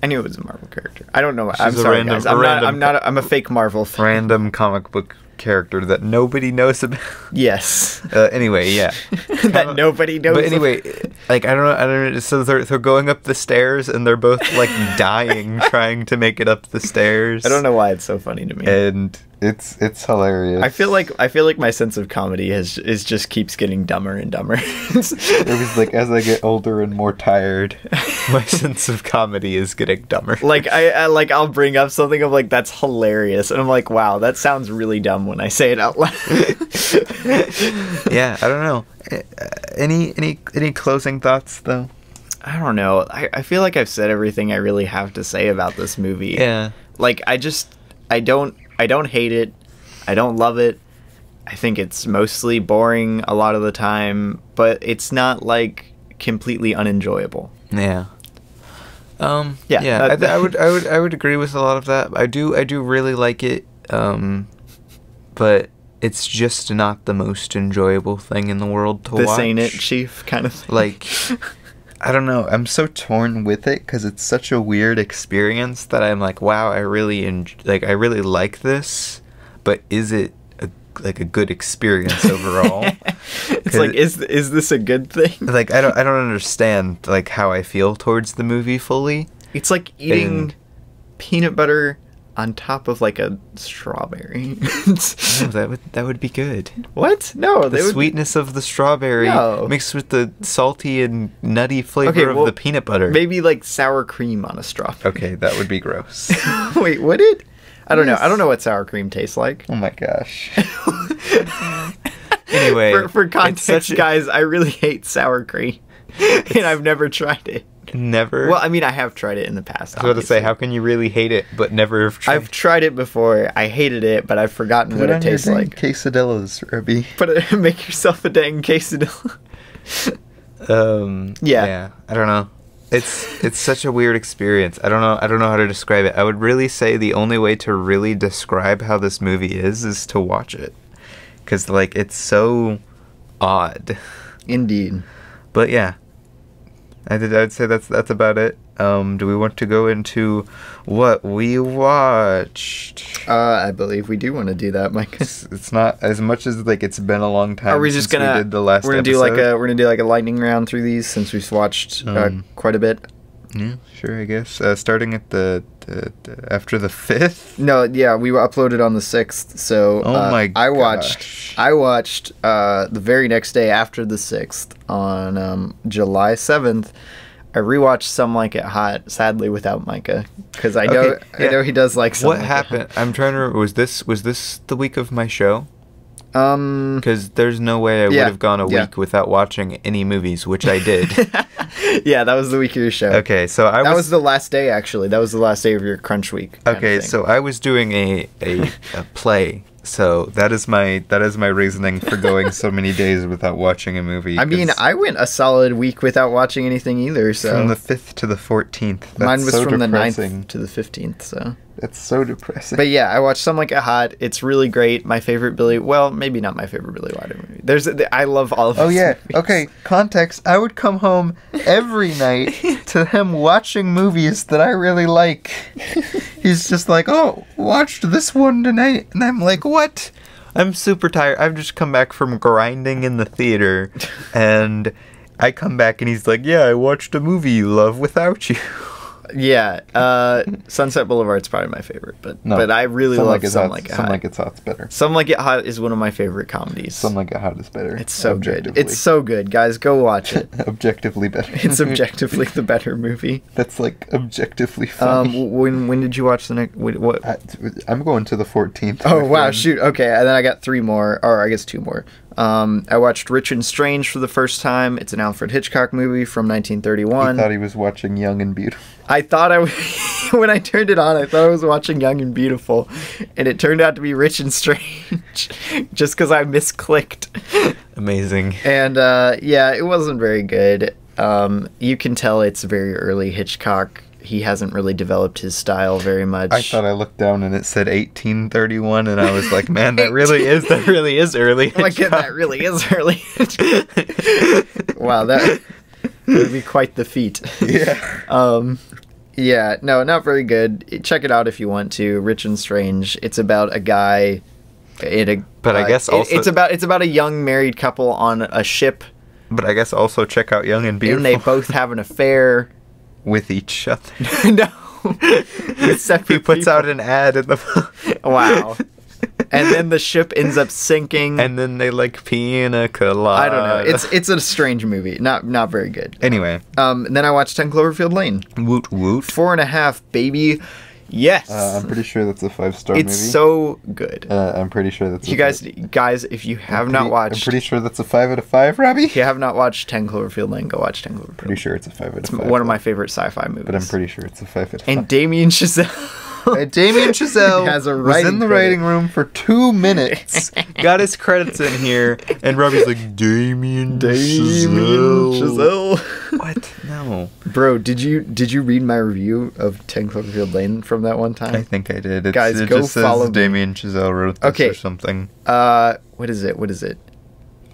I knew it was a Marvel character. I don't know. I'm a sorry, random- guys. I'm not. I'm not. A, I'm a fake Marvel fan. Random comic book character that nobody knows about. Yes. Uh, anyway, yeah. that nobody knows. But anyway, like I don't know, I don't know. So they're they're going up the stairs and they're both like dying trying to make it up the stairs. I don't know why it's so funny to me. And it's it's hilarious. I feel like I feel like my sense of comedy has is just keeps getting dumber and dumber. it was like as I get older and more tired, my sense of comedy is getting dumber. like I, I like I'll bring up something of like that's hilarious, and I'm like, wow, that sounds really dumb when I say it out loud. yeah, I don't know. Uh, Any any any closing thoughts though? I don't know. I, I feel like I've said everything I really have to say about this movie. Yeah. Like I just I don't I don't hate it. I don't love it. I think it's mostly boring a lot of the time, but it's not like completely unenjoyable. Yeah. Um. Yeah, Yeah. that- I, I would. I would. I would agree with a lot of that. I do. I do really like it. Um. But it's just not the most enjoyable thing in the world to this watch. This ain't it, chief kind of thing. Like. I don't know. I'm so torn with it because it's such a weird experience that I'm like, wow, I really like. I really like this, but is it a, like a good experience overall. it's like it- is is this a good thing? like I don't I don't understand like how I feel towards the movie fully. It's like eating And- peanut butter on top of like a strawberry. No, oh, that would that would be good. what? No, The sweetness of the strawberry No. mixed with the salty and nutty flavor Okay, of well, the peanut butter. maybe like sour cream on a strawberry. Okay, that would be gross. Wait, would it? I don't know. I don't know what sour cream tastes like. oh my gosh. Anyway, for, for context, a- guys, I really hate sour cream, and I've never tried it. Never. Well, I mean, I have tried it in the past. I was about to say, how can you really hate it but never have tried? I've tried it before. I hated it, but I've forgotten what it tastes like. quesadillas, Ruby. But uh, make yourself a dang quesadilla. Um, Yeah. yeah. I don't know. It's it's such a weird experience. I don't know. I don't know how to describe it. I would really say the only way to really describe how this movie is is to watch it, because like it's so odd. Indeed. But yeah, I did. I'd say that's that's about it. Um, do we want to go into what we watched? Uh, I believe we do want to do that, Mike. It's, it's not as much as like it's been a long time. Are we just since gonna? We did the last. we're gonna do like a we're gonna do like a lightning round through these since we've watched uh, Um, quite a bit. Yeah, sure. I guess uh, starting at the, the, the after the fifth. No, yeah, we uploaded on the sixth. So Oh uh, my I watched. gosh. I watched uh, the very next day after the sixth on um, July seventh. I rewatched Some Like It Hot, sadly without Micah, because I know Okay, I know he does like. Some what Like It happened? I'm trying to. remember. Was this was this the week of my show? Um. Because there's no way I would have gone a yeah. week without watching any movies, which I did. yeah, that was the week of your show. okay, so I that was, was. the last day, actually. That was the last day of your crunch week. okay, so I was doing a, a a play. So that is my that is my reasoning for going so many days without watching a movie. I mean, I went a solid week without watching anything either. So from the fifth to the fourteenth. mine was so from the depressing. 9th to the fifteenth. So, That's so depressing. but yeah, I watched Some Like It Hot. It's really great. My favorite Billy. Well, maybe not my favorite Billy Wilder movie. There's. I love all of. Oh his yeah. movies. Okay. Context. I would come home every night to him watching movies that I really like. He's just like, "Oh, watched this one tonight," and I'm like, "What?" I'm super tired. I've just come back from grinding in the theater, and I come back and he's like, "Yeah, I watched a movie you love without you." Yeah. Uh, Sunset Boulevard's probably my favorite, but No. but I really Some love like Some hot. Like It Some Hot. like it's hot's better. Some Like It Hot is one of my favorite comedies. Some like it hot is better. it's so good. It's so good, guys. Go watch it. objectively better. It's objectively the better movie. That's like objectively Um, funny. w- when when did you watch the next? What? what I, I'm going to the 14th. oh wow! friend. Shoot. Okay, and then I got three more, or I guess two more. Um, I watched Rich and Strange for the first time. It's an Alfred Hitchcock movie from He 1931. thought he was watching Young and Beautiful. I thought I, w- when I turned it on, I thought I was watching Young and Beautiful, and it turned out to be Rich and Strange, just because I misclicked. Amazing. And uh, yeah, it wasn't very good. Um, you can tell it's very early Hitchcock. He hasn't really developed his style very much. I thought I looked down and it said 1831, and I was like, "Man, that really is that really is early." God, that really is early. wow, that would be quite the feat. yeah. Um, yeah, no, not very good. Check it out if you want to. Rich and Strange. It's about a guy in a. But I uh, guess it- also- it's about it's about a young married couple on a ship, But I guess also check out Young and Beautiful. and they both have an affair. With each other. no, with He puts people. out an ad in the. Wow. and then the ship ends up sinking. and then they like pina colada. I don't know. It's it's a strange movie. Not not very good. anyway. Um, and then I watched Ten Cloverfield Lane. Woot woot. Four and a half, baby. Yes. Uh, I'm pretty sure that's a five star it's so good. Uh, I'm pretty sure that's. you a guys, five- guys, if you have I'm not watched, I'm pretty sure that's a five out of five, Robbie. if you have not watched Ten Cloverfield Lane, go watch Ten Cloverfield. Pretty sure it's a five out of It's five. one of my favorite sci-fi movies. But I'm pretty sure it's a five out of five. And. Damien Chazelle. And Damien Chazelle Has a was in the credit. writing room for two minutes, got his credits in here, and Robbie's like, Damien, Damien Chazelle. Chazelle. What? No. Bro, did you did you read my review of Ten Cloverfield Lane from that one time? I think I did. It's, Guys, it go just says follow me. Damien Chazelle wrote this Okay. or something. Uh, what is it? What is it?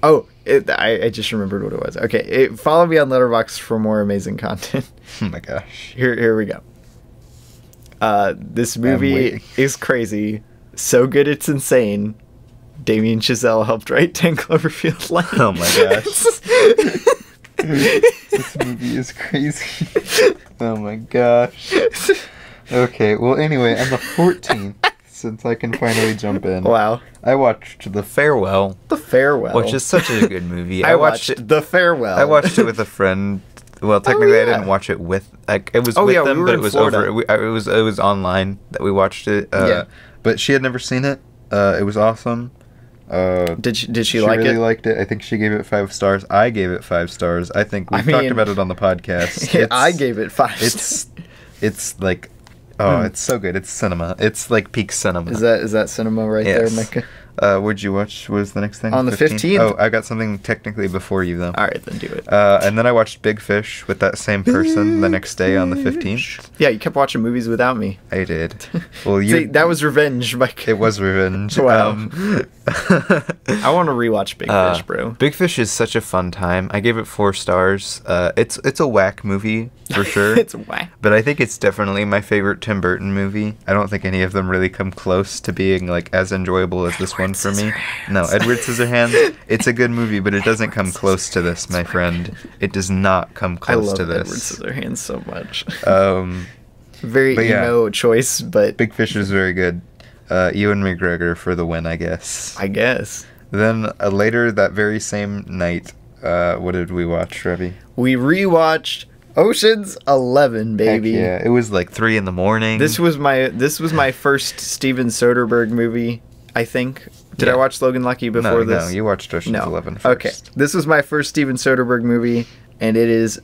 Oh, it, I, I just remembered what it was. Okay, it, follow me on Letterboxd for more amazing content. Oh my gosh. Here, here we go. Uh, this movie is crazy, so good it's insane, Damien Chazelle helped write 10 Cloverfield Lane. Oh my gosh. this movie is crazy. Oh my gosh. Okay, well, anyway, on the 14th, since I can finally jump in, wow. I watched The Farewell, The Farewell. which is such a good movie. I, watched, it. The Farewell. I watched it with a friend. Well, technically, I yeah. didn't watch it with. Like, it was Oh, with yeah, them, were but it was Florida. over. We, it was it was online that we watched it. Uh, Yeah. But she had never seen it. Uh, it was awesome. Uh, Did she, did she, she like really it? liked it. I think she gave it five stars. I gave it five stars. I think we I have talked mean- about it on the podcast. I gave it five. It's stars. it's like oh, Hmm. it's so good. It's cinema. It's like peak cinema. Is that is that cinema right Yes. there, Micah? Uh, what'd you watch? What was the next thing? On the 15th. Oh, I got something technically before you though. All right, then do it. Uh, and then I watched Big Fish with that same person the next day on the fifteenth. Yeah, you kept watching movies without me. I did. Well, you. See, that was revenge, Mike. It was revenge. Wow. Um, I want to rewatch Big uh, Fish, bro. Big Fish is such a fun time. I gave it four stars. Uh, it's it's a whack movie for sure. it's whack. But I think it's definitely my favorite Tim Burton movie. I don't think any of them really come close to being like as enjoyable as this one for me. No, Edward Scissorhands. It's a good movie, but it doesn't come close to this, my friend. It does not come I close love to Edward this. Scissorhands so much. Um, Very but yeah. emo choice, but Big Fish is very good. Uh, Ewan McGregor for the win, I guess. I guess Then uh, later that very same night, uh, what did we watch, Robbie? we rewatched Ocean's Eleven, Heck baby. yeah, it was like three in the morning. This was my this was my first Steven Soderbergh movie. I think. Did I watch Logan Lucky before no, this? no, you watched Ocean's no. Eleven first. Okay, this was my first Steven Soderbergh movie, and it is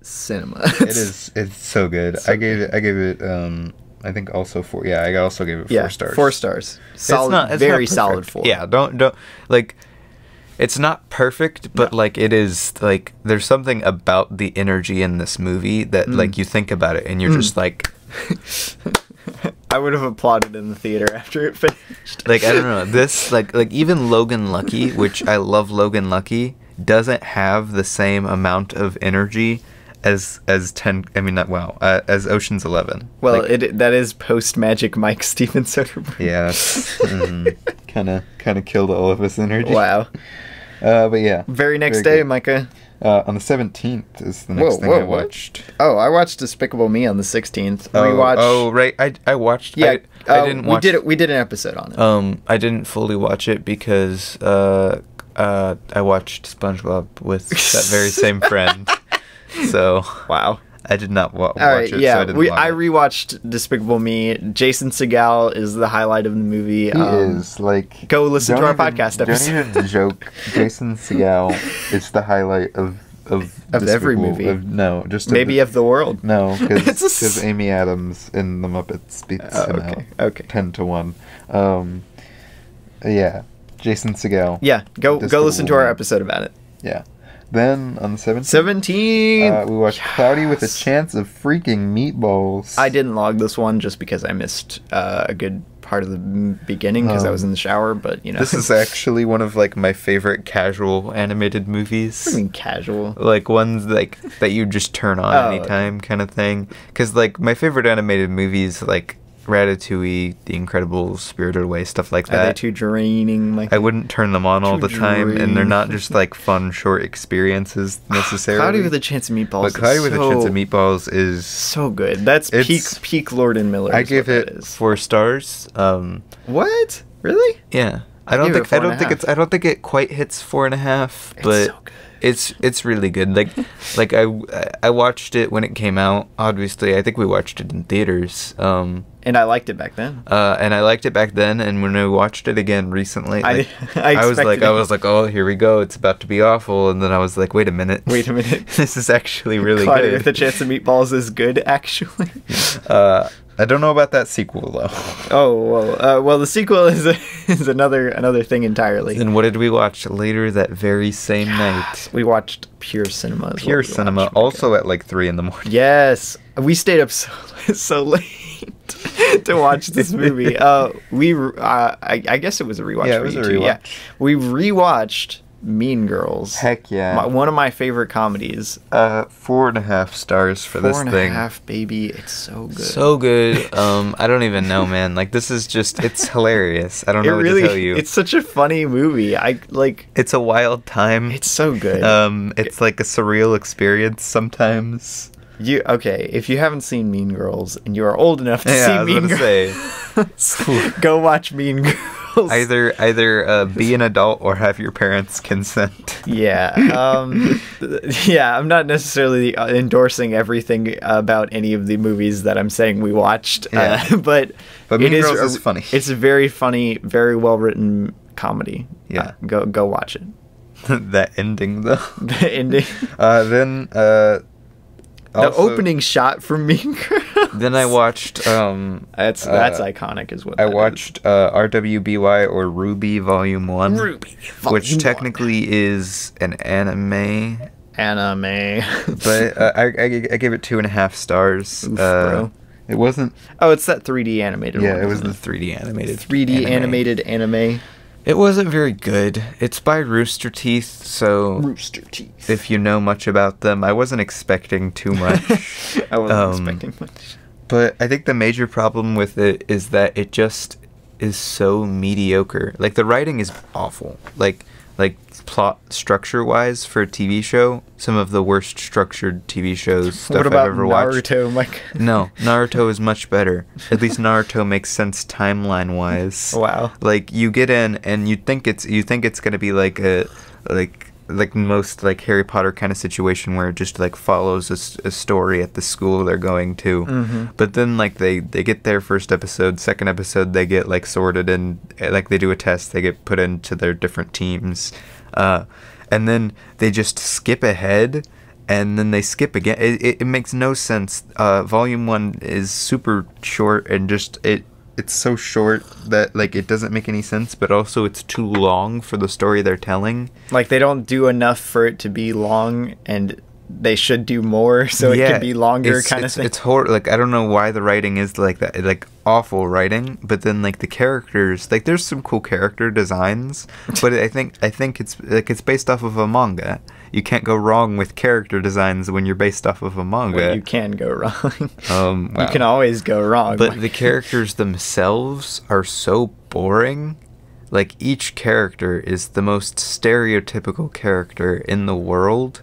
cinema. It is. It's so good. So I gave it. I gave it. Um, I think also four. Yeah, I also gave it four yeah, stars. Four stars. It's Solid, not- it's very solid four. Yeah, don't don't like. It's not perfect, but like it is like there's something about the energy in this movie that Mm. like you think about it and you're just like I would have applauded in the theater after it finished. like I don't know this like like even Logan Lucky, which I love Logan Lucky, doesn't have the same amount of energy as as ten. I mean not wow uh, as Ocean's Eleven. Well, Like, it that is post Magic Mike Steven Soderbergh. yeah, kind of kind of killed all of his energy. Wow. Uh, but yeah, Very next Very day, good. Micah. Uh, on the seventeenth is the next Whoa, thing whoa, I what? watched. Oh, I watched Despicable Me on the 16th. Oh, Rewatch. oh, right. I I watched. yeah. I, I uh, didn't we did it. We did an episode on it. Um, I didn't fully watch it because uh, uh, I watched SpongeBob with that very same friend. So wow. I did not wa- watch All right. it. so yeah. I didn't we I rewatched Despicable Me. Jason Segel is the highlight of the movie. He um, is like. go listen to our even- podcast Don't episode. even joke. Jason Segel is the highlight of of Of every movie. Of, no, just Maybe the, of the world. no, It's because s- Amy Adams in the Muppets beats Oh, him okay, out. okay. Ten to one. Um, yeah, Jason Segel. Yeah. Go go listen to our episode about it. Yeah. Then on the seventeenth. 17. Uh, we watched Cloudy with a Chance of Freaking Meatballs. I didn't log this one just because I missed uh, a good part of the beginning because I was Um, in the shower. But you know, This is actually one of like my favorite casual animated movies. I mean casual. like ones like that you just turn on Oh. anytime kind of thing. Because like my favorite animated movies like Ratatouille, The Incredibles, Spirited Away, stuff like that. Are they too draining? Like I wouldn't turn them on all the time, and they're not just like fun short experiences necessarily. Cloudy with a Chance of Meatballs. but Cloudy is with a so, Chance of Meatballs is So good. That's peak peak Lord and Miller. I give it four stars. Um, What? Really? Yeah, I don't give it think I don't think half. it's I don't think it quite hits four and a half, It's but so good. It's it's really good. Like like I I watched it when it came out. Obviously, I think we watched it in theaters. Um, And I liked it back then. uh, and I liked it back then. And when I watched it again recently, I- like, I I, was like expected I was like, oh, here we go. It's about to be awful. And then I was like, wait a minute. Wait a minute. this is actually really Cloudy good. with a Chance of Meatballs is good, actually. uh, I don't know about that sequel though. oh well. Uh, well, the sequel is is another another thing entirely. And what did we watch later that very same night? We watched Pure Cinema. Pure Cinema, watched, also at like three in the morning. Yes, we stayed up so so late to watch this movie. Uh, we uh, I, I guess it was a rewatch. Yeah, it for was you a too, Yeah, rewatch. we rewatched Mean Girls. Heck yeah. My, one of my favorite comedies. uh, four and a half stars for Four this and thing. half, baby. It's so good. So good. Um, I don't even know, man. Like this is just it's hilarious. I don't it know what really, to tell you. it's such a funny movie. I like. it's a wild time. It's so good. Um, it's like a surreal experience sometimes. You okay? If you haven't seen Mean Girls and you are old enough to Yeah, see Mean Girls, go watch Mean Girls. Either either uh, be an adult or have your parents consent. Yeah. Um, yeah, I'm not necessarily uh, endorsing everything about any of the movies that I'm saying we watched, Yeah. uh, but But Mean Girls a- is funny. It's a very funny, very well written comedy. Yeah. Uh, go go watch it. that ending though. The ending, Uh, then uh, the also- opening shot from Mean Girls. then I watched um That's that's uh, iconic, is what I that is. watched uh, RWBY or Ruby Volume One, Ruby, which Volume technically is an anime, anime. but uh, I, I I gave it two and a half stars. Oof, uh, bro. It wasn't. oh, it's that 3D animated. One. Yeah, one, it was isn't the 3D animated 3D anime. animated anime. It wasn't very good. It's by Rooster Teeth, so Rooster Teeth. If you know much about them, I wasn't expecting too much. I wasn't Um, expecting much. But I think the major problem with it is that it just is so mediocre. Like the writing is awful. Like like plot structure wise for a TV show, some of the worst structured TV shows stuff what about I've ever watched. Naruto, Mike? No, Naruto is much better. At least Naruto makes sense timeline wise. Wow. Like you get in and you think it's you think it's gonna be like a like like most like Harry Potter kind of situation where it just like follows a story at the school they're going to. Mhm. But then like they they get their first episode, second episode they get like sorted and eh, like they do a test, they get put into their different teams. Uh and then they just skip ahead and then they skip again. It, it, it makes no sense. Uh, volume one is super short and just it. It's so short that like it doesn't make any sense, but also it's too long for the story they're telling. Like they don't do enough for it to be long, and they should do more so it can be longer, kind of thing. It's hor- like I don't know why the writing is like that, like awful writing. But then like the characters, like there's some cool character designs, but I think I think it's like it's based off of a manga. You can't go wrong with character designs when you're based off of a manga. Well, you can go wrong. Um, You can always go wrong. But the characters themselves are so boring. Like each character is the most stereotypical character in the world,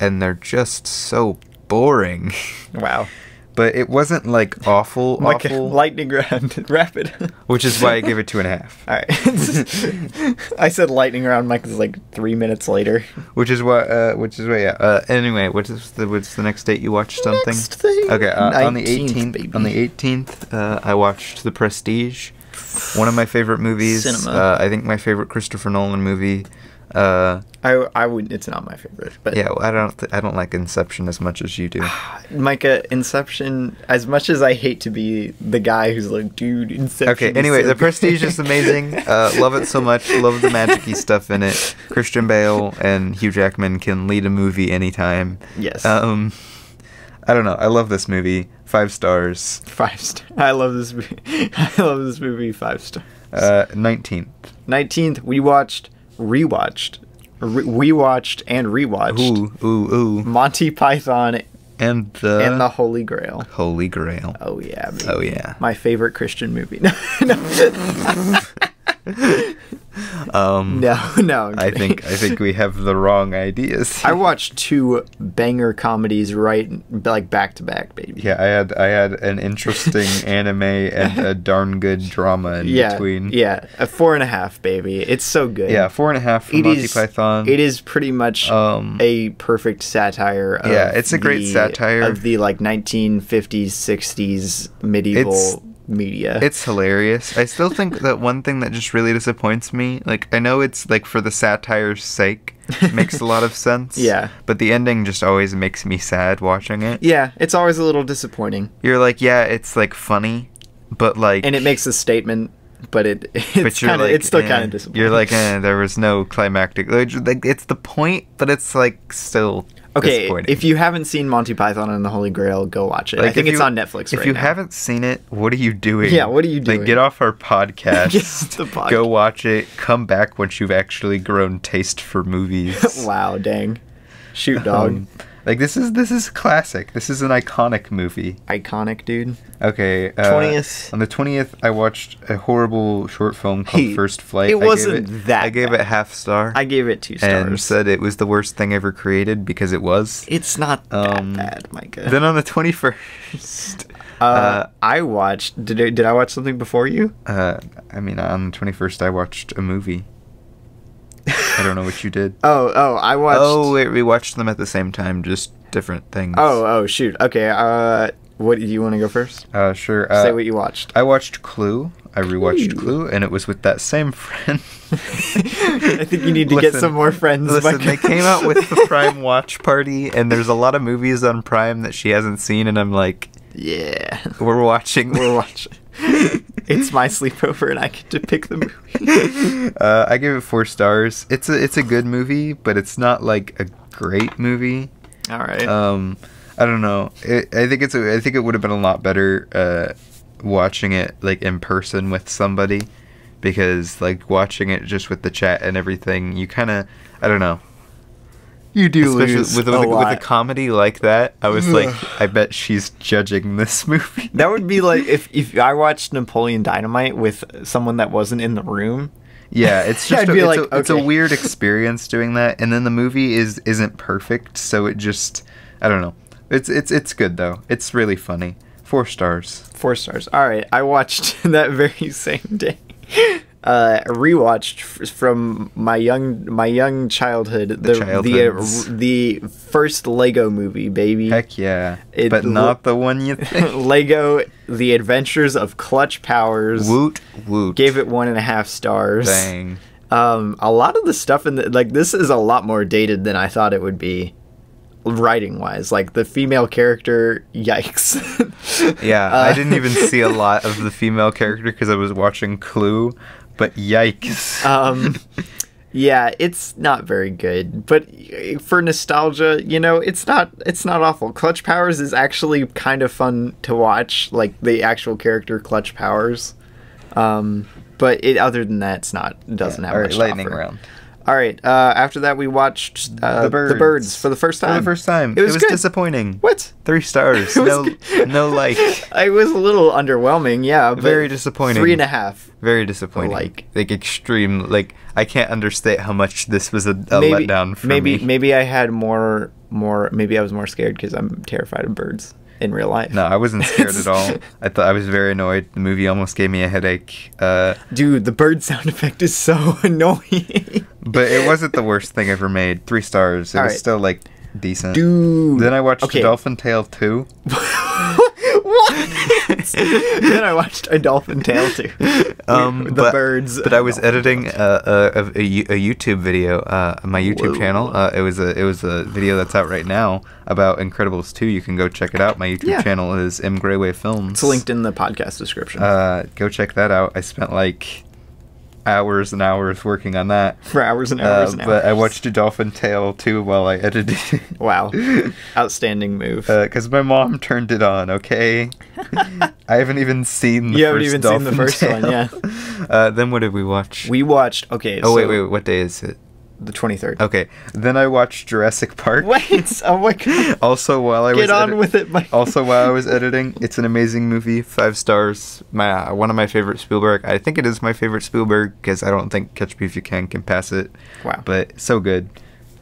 and they're just so boring. wow. But it wasn't like awful, Like awful. lightning round, rapid. which is why I gave it two and a half. All right. I said lightning round. Mike is like three minutes later. Which is what. Uh, which is what. Yeah. Uh, anyway, what's the what's the next date you watched something? Next thing. Okay. Uh, on the 18th. On the 18th, uh, I watched The Prestige. One of my favorite movies. Cinema. Uh, I think my favorite Christopher Nolan movie. Uh, I I would. It's not my favorite, but yeah, I don't. Th- I don't like Inception as much as you do. Micah, Inception. As much as I hate to be the guy who's like, dude, Inception. Okay. Anyway, so The. Prestige is amazing. Uh, love it so much. Love the magic-y stuff in it. Christian Bale and Hugh Jackman can lead a movie anytime. Yes. Um, I don't know. I love this movie. Five stars. Five star. I love this movie. I love this movie. Five star. Uh, nineteenth. Nineteenth, we watched, rewatched, re- we watched and rewatched Ooh, ooh, ooh. Monty Python And the and the Holy Grail. Holy Grail. Oh yeah. baby. Oh yeah. My favorite Christian movie. No, Um, no, no. I think I think we have the wrong ideas. I watched two banger comedies right, like back to back, baby. Yeah, I had I had an interesting anime and a darn good drama in yeah, between. yeah. A four and a half, baby. It's so good. Yeah, four and a half for It Monty is- Python. It is pretty much Um, a perfect satire. Of Yeah, it's a great the- satire. of the like 1950s, 60s medieval It's- media. It's hilarious. I still think that one thing that just really disappoints me, like I know it's like for the satire's sake, makes a lot of sense. Yeah. But the ending just always makes me sad watching it. yeah, it's always a little disappointing, You're like, yeah, it's like funny, but like and it makes a statement, but it but it's you're kind of like, it's still eh. kind of disappointing. You're like, eh, there was no climactic. Like, it's the point, but it's like still. Okay, if you haven't seen Monty Python and the Holy Grail, go watch it. I think if it's you- on Netflix If right you now. haven't seen it, what are you doing? Yeah, what are you doing? Like, get off our podcast. Get the podcast. Go watch it. Come back once you've actually grown taste for movies. wow, dang. Shoot, dog. Um, like this is this is classic. This is an iconic movie. Iconic, dude. Okay. Uh, 20th. On the twentieth, I watched a horrible short film called Hey, First Flight. it I wasn't it- that I gave bad. it half star. I gave it two stars. and said it was the worst thing ever created because it was. it's not Um, that bad, Micah. Then on the twenty first, uh, I watched. Did I, did I watch something before you? uh, I mean, on the twenty first, I watched a movie. I don't know what you did. Oh, oh, I watched. Oh wait, we watched them at the same time, just different things. Oh, oh, shoot. Okay. Uh, what do you want to go first? uh, sure. Uh, Say what you watched. I watched Clue. I rewatched Clue. Clue, and it was with that same friend. I think you need to get some more friends. Listen, they came out with the Prime Watch Party, and there's a lot of movies on Prime that she hasn't seen, and I'm like, yeah. we're watching. We're watching. it's my sleepover, and I get to pick the movie. uh, I give it four stars. It's a it's a good movie, but it's not like a great movie. All right. Um, I don't know. It, I think it's a, I think it would have been a lot better uh, watching it like in person with somebody, because like watching it just with the chat and everything, you kind of I don't know. You do Especially lose with a with, with a comedy like that, I was like, I bet she's judging this movie. That would be like if if I watched Napoleon Dynamite with someone that wasn't in the room. Yeah, it's just I'd a, be it's, like, a, it's a weird experience doing that, and then the movie is isn't perfect, so it just I don't know. It's it's it's good though. It's really funny. Four stars. Four stars. All right, I watched that very same day. Uh, rewatched f- from my young my young childhood the the uh, the first Lego movie, baby. Heck yeah, It but not the one you think. Lego: The Adventures of Clutch Powers. woot woot. Gave it one and a half stars. Dang. Um, a lot of the stuff in the like this is a lot more dated than I thought it would be, writing wise. Like the female character, yikes. Yeah, Uh, I didn't even see a lot of the female character because I was watching Clue, but yikes. um, yeah, it's not very good. But for nostalgia, you know, it's not it's not awful. Clutch Powers is actually kind of fun to watch, like the actual character Clutch Powers. Um, but it other than that, it's not. Doesn't have All right, much lightning offer. round. All right. Uh, after that, we watched uh, The the, Birds. birds. for the first time. For the first time, It was good. disappointing. What? Three stars. No, good. no like. I was a little underwhelming, yeah. But Very disappointing. Three and a half. Very disappointing. Like- like extreme. Like I can't understate how much this was a, a maybe, letdown for maybe, me. Maybe I had more, more. Maybe I was more scared because I'm terrified of birds in real life. No, I wasn't scared at all. I thought I was very annoyed. The movie almost gave me a headache. Uh, Dude, the bird sound effect is so annoying. but it wasn't the worst thing ever made. Three stars. It All was right. still like decent. Dude. Then I watched Okay. Dolphin Tale 2. what? then I watched a dolphin tale too. Um, the but, birds. But I was editing a, a, a, a YouTube video, uh, my YouTube Whoa. channel. Uh, it was a it was a video that's out right now about Incredibles 2. You can go check it out. My YouTube Yeah. channel is M Grawey Films. It's linked in the podcast description. Uh, go check that out. I spent like hours and hours working on that. for hours and Uh, hours and hours. but I watched a Dolphin Tale too while I edited it. Wow. Outstanding move. Because my mom turned it on, okay? I haven't even seen the You haven't first even seen the Dolphin first one, Tale. yeah. Uh, then what did we watch? we watched. Okay. oh, wait, wait, what day is it? The 23rd. Okay, then I watched Jurassic Park. Wait. Oh my god. Also, while I was Get on edit- with it, Mike. also while I was editing, it's an amazing movie. Five stars. My uh, one of my favorite Spielberg. I think it is my favorite Spielberg because I don't think Catch Me If You Can can pass it. Wow. But so good,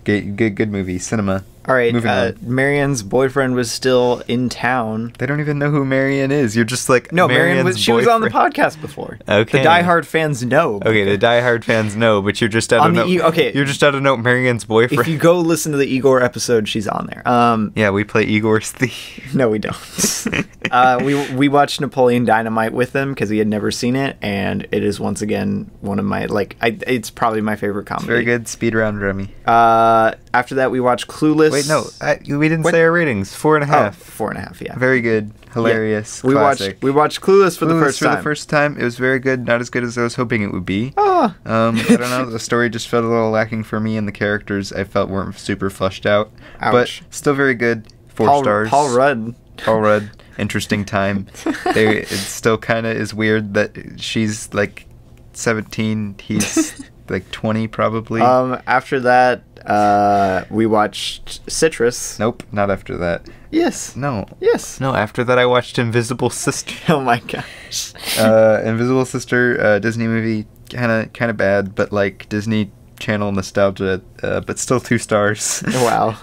good, good, good movie. Cinema. All right. Uh, on. Marianne's boyfriend was still in town. They don't even know who Marion is. You're just like No, Marion was. She was on the podcast before. Okay. The diehard fans know. Okay, the diehard fans know, but you're just out On of the note. E- okay. you're just out of note. Marion's boyfriend. If you go listen to the Igor episode, she's on there. Um, yeah, we play Igor's theme. no, we don't. uh, we we watched Napoleon Dynamite with him because he had never seen it, and it is once again one of my like. I, it's probably my favorite comedy. Very good speed round, Remy. Uh, after that, we watched Clueless. Wait, no, I, we didn't What? say our ratings. Four and a Oh, half. four and a half. Yeah. Very good, hilarious. We classic. watched we watched Clueless for the first for time. the first time. It was very good. Not as good as I was hoping it would be. Ah. Um, I don't know. The story just felt a little lacking for me, and the characters I felt weren't super fleshed out. Ouch. But still very good. Four Paul, stars. Paul Rudd. Paul Rudd. Interesting time. they, it still kind of is weird that she's like 17. He's like 20 probably. Um, after that, uh, we watched Citrus. nope, not after that. Yes. No. Yes. No, after that I watched Invisible Sister. Oh my gosh. uh, Invisible Sister, uh, Disney movie, kind of kind of bad, but like Disney Channel nostalgia, uh, but still two stars. wow.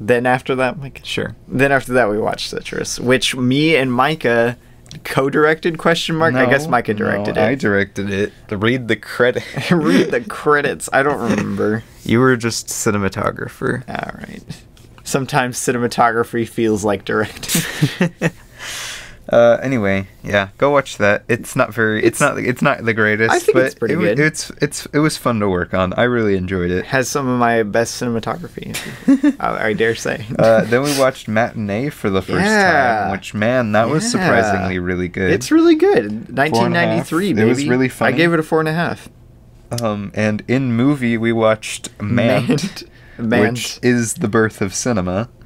Then after that, Micah. Sure. Then after that, we watched Citrus, which me and Micah co-directed? Question mark. I guess No, Micah directed no, I directed it. Read the credit. Read the credits. I don't remember. You were just cinematographer. All right. Sometimes cinematography feels like directing. Uh, anyway, yeah, go watch that. It's not very. It's, It's- not. It's not the greatest. I think but it's pretty it, good. It's it's it was fun to work on. I really enjoyed it. Has some of my best cinematography. I, I dare say. Uh, then we watched Matinee for the first Yeah. time, which man, that was surprisingly really good. It's really good. A 1993, half. It was really funny. I gave it a four and a half. um, and in movie we watched Mant, Mant. which is the birth of cinema.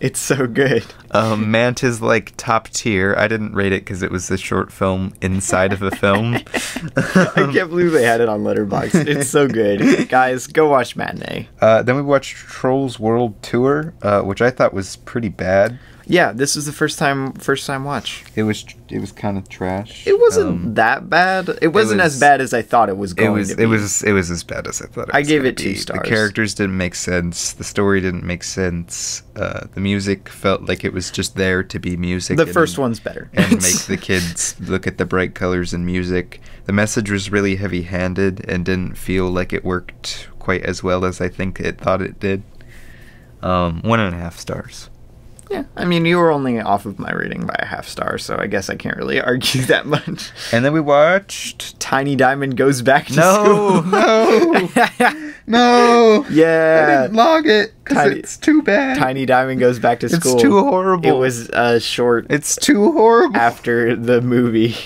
It's so good. Um, Mant is like top tier. I didn't rate it because it was a short film inside of a film. I can't believe they had it on Letterboxd. It's so good. Guys, go watch Matinee. Uh, then we watched Trolls World Tour, uh, which I thought was pretty bad. Yeah, this was the first time first time watch. It was it was kind of trash. It wasn't Um, that bad. It wasn't was- as bad as I thought it was it going was to be. it was it was as bad as I thought. It I was gave it two be. stars. The characters didn't make sense. The story didn't make sense. Uh, the music felt like it was just there to be music. the and- first one's better. and make the kids look at the bright colors and music. The message was really heavy-handed and didn't feel like it worked quite as well as I think it thought it did. Um, one and a half stars. Yeah, I mean, you were only off of my rating by a half star, so I guess I can't really argue that much. And then we watched. Tiny Diamond goes back to No, school. no, no. I yeah. didn't log it because it's too bad. Tiny Diamond goes back to School. It's too horrible. It was uh, short It's too horrible. after the movie,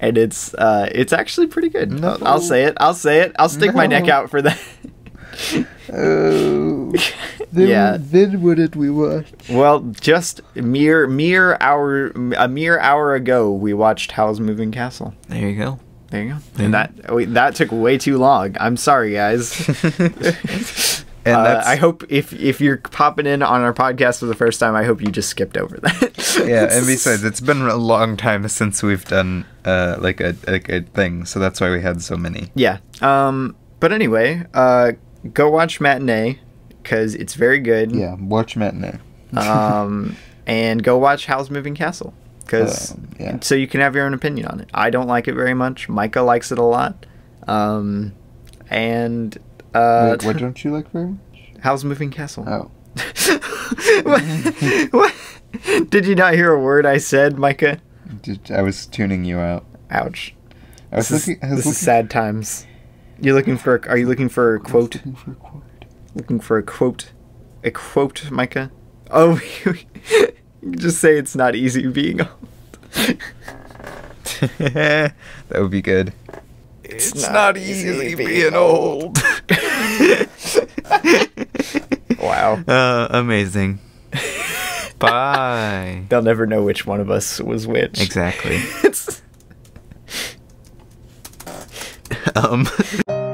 and it's uh, it's actually pretty good. No. I'll, I'll say it. I'll say it. I'll stick my neck out for that. Oh. Then, Yeah. Then what did we watch? well, just mere mere hour a mere hour ago, we watched Howl's Moving Castle. There you go. There you go. Yeah. And that wait, that took way too long. I'm sorry, guys. And Uh, that's I hope if if you're popping in on our podcast for the first time, I hope you just skipped over that. yeah. And besides, it's been a long time since we've done uh like a like a thing, so that's why we had so many. Yeah. Um. But anyway, uh, go watch Matinee because it's very good. Yeah, watch matinee. Um, and go watch Howl's Moving Castle because Um, yeah. so you can have your own opinion on it. I don't like it very much. Micah likes it a lot. Um, and uh, Wait, what don't you like very much? Howl's Moving Castle. Oh. what? what? Did you not hear a word I said, Micah? I was tuning you out. Ouch. I was This, is, looking. I was this looking, is sad times. You're looking for? A, are you looking for a I quote? looking for a quote. Looking for a quote? A quote, Micah? Oh, you just say it's not easy being old. that would be good. It's, not, easy being old. wow. Uh, amazing. Bye. They'll never know which one of us was which. Exactly um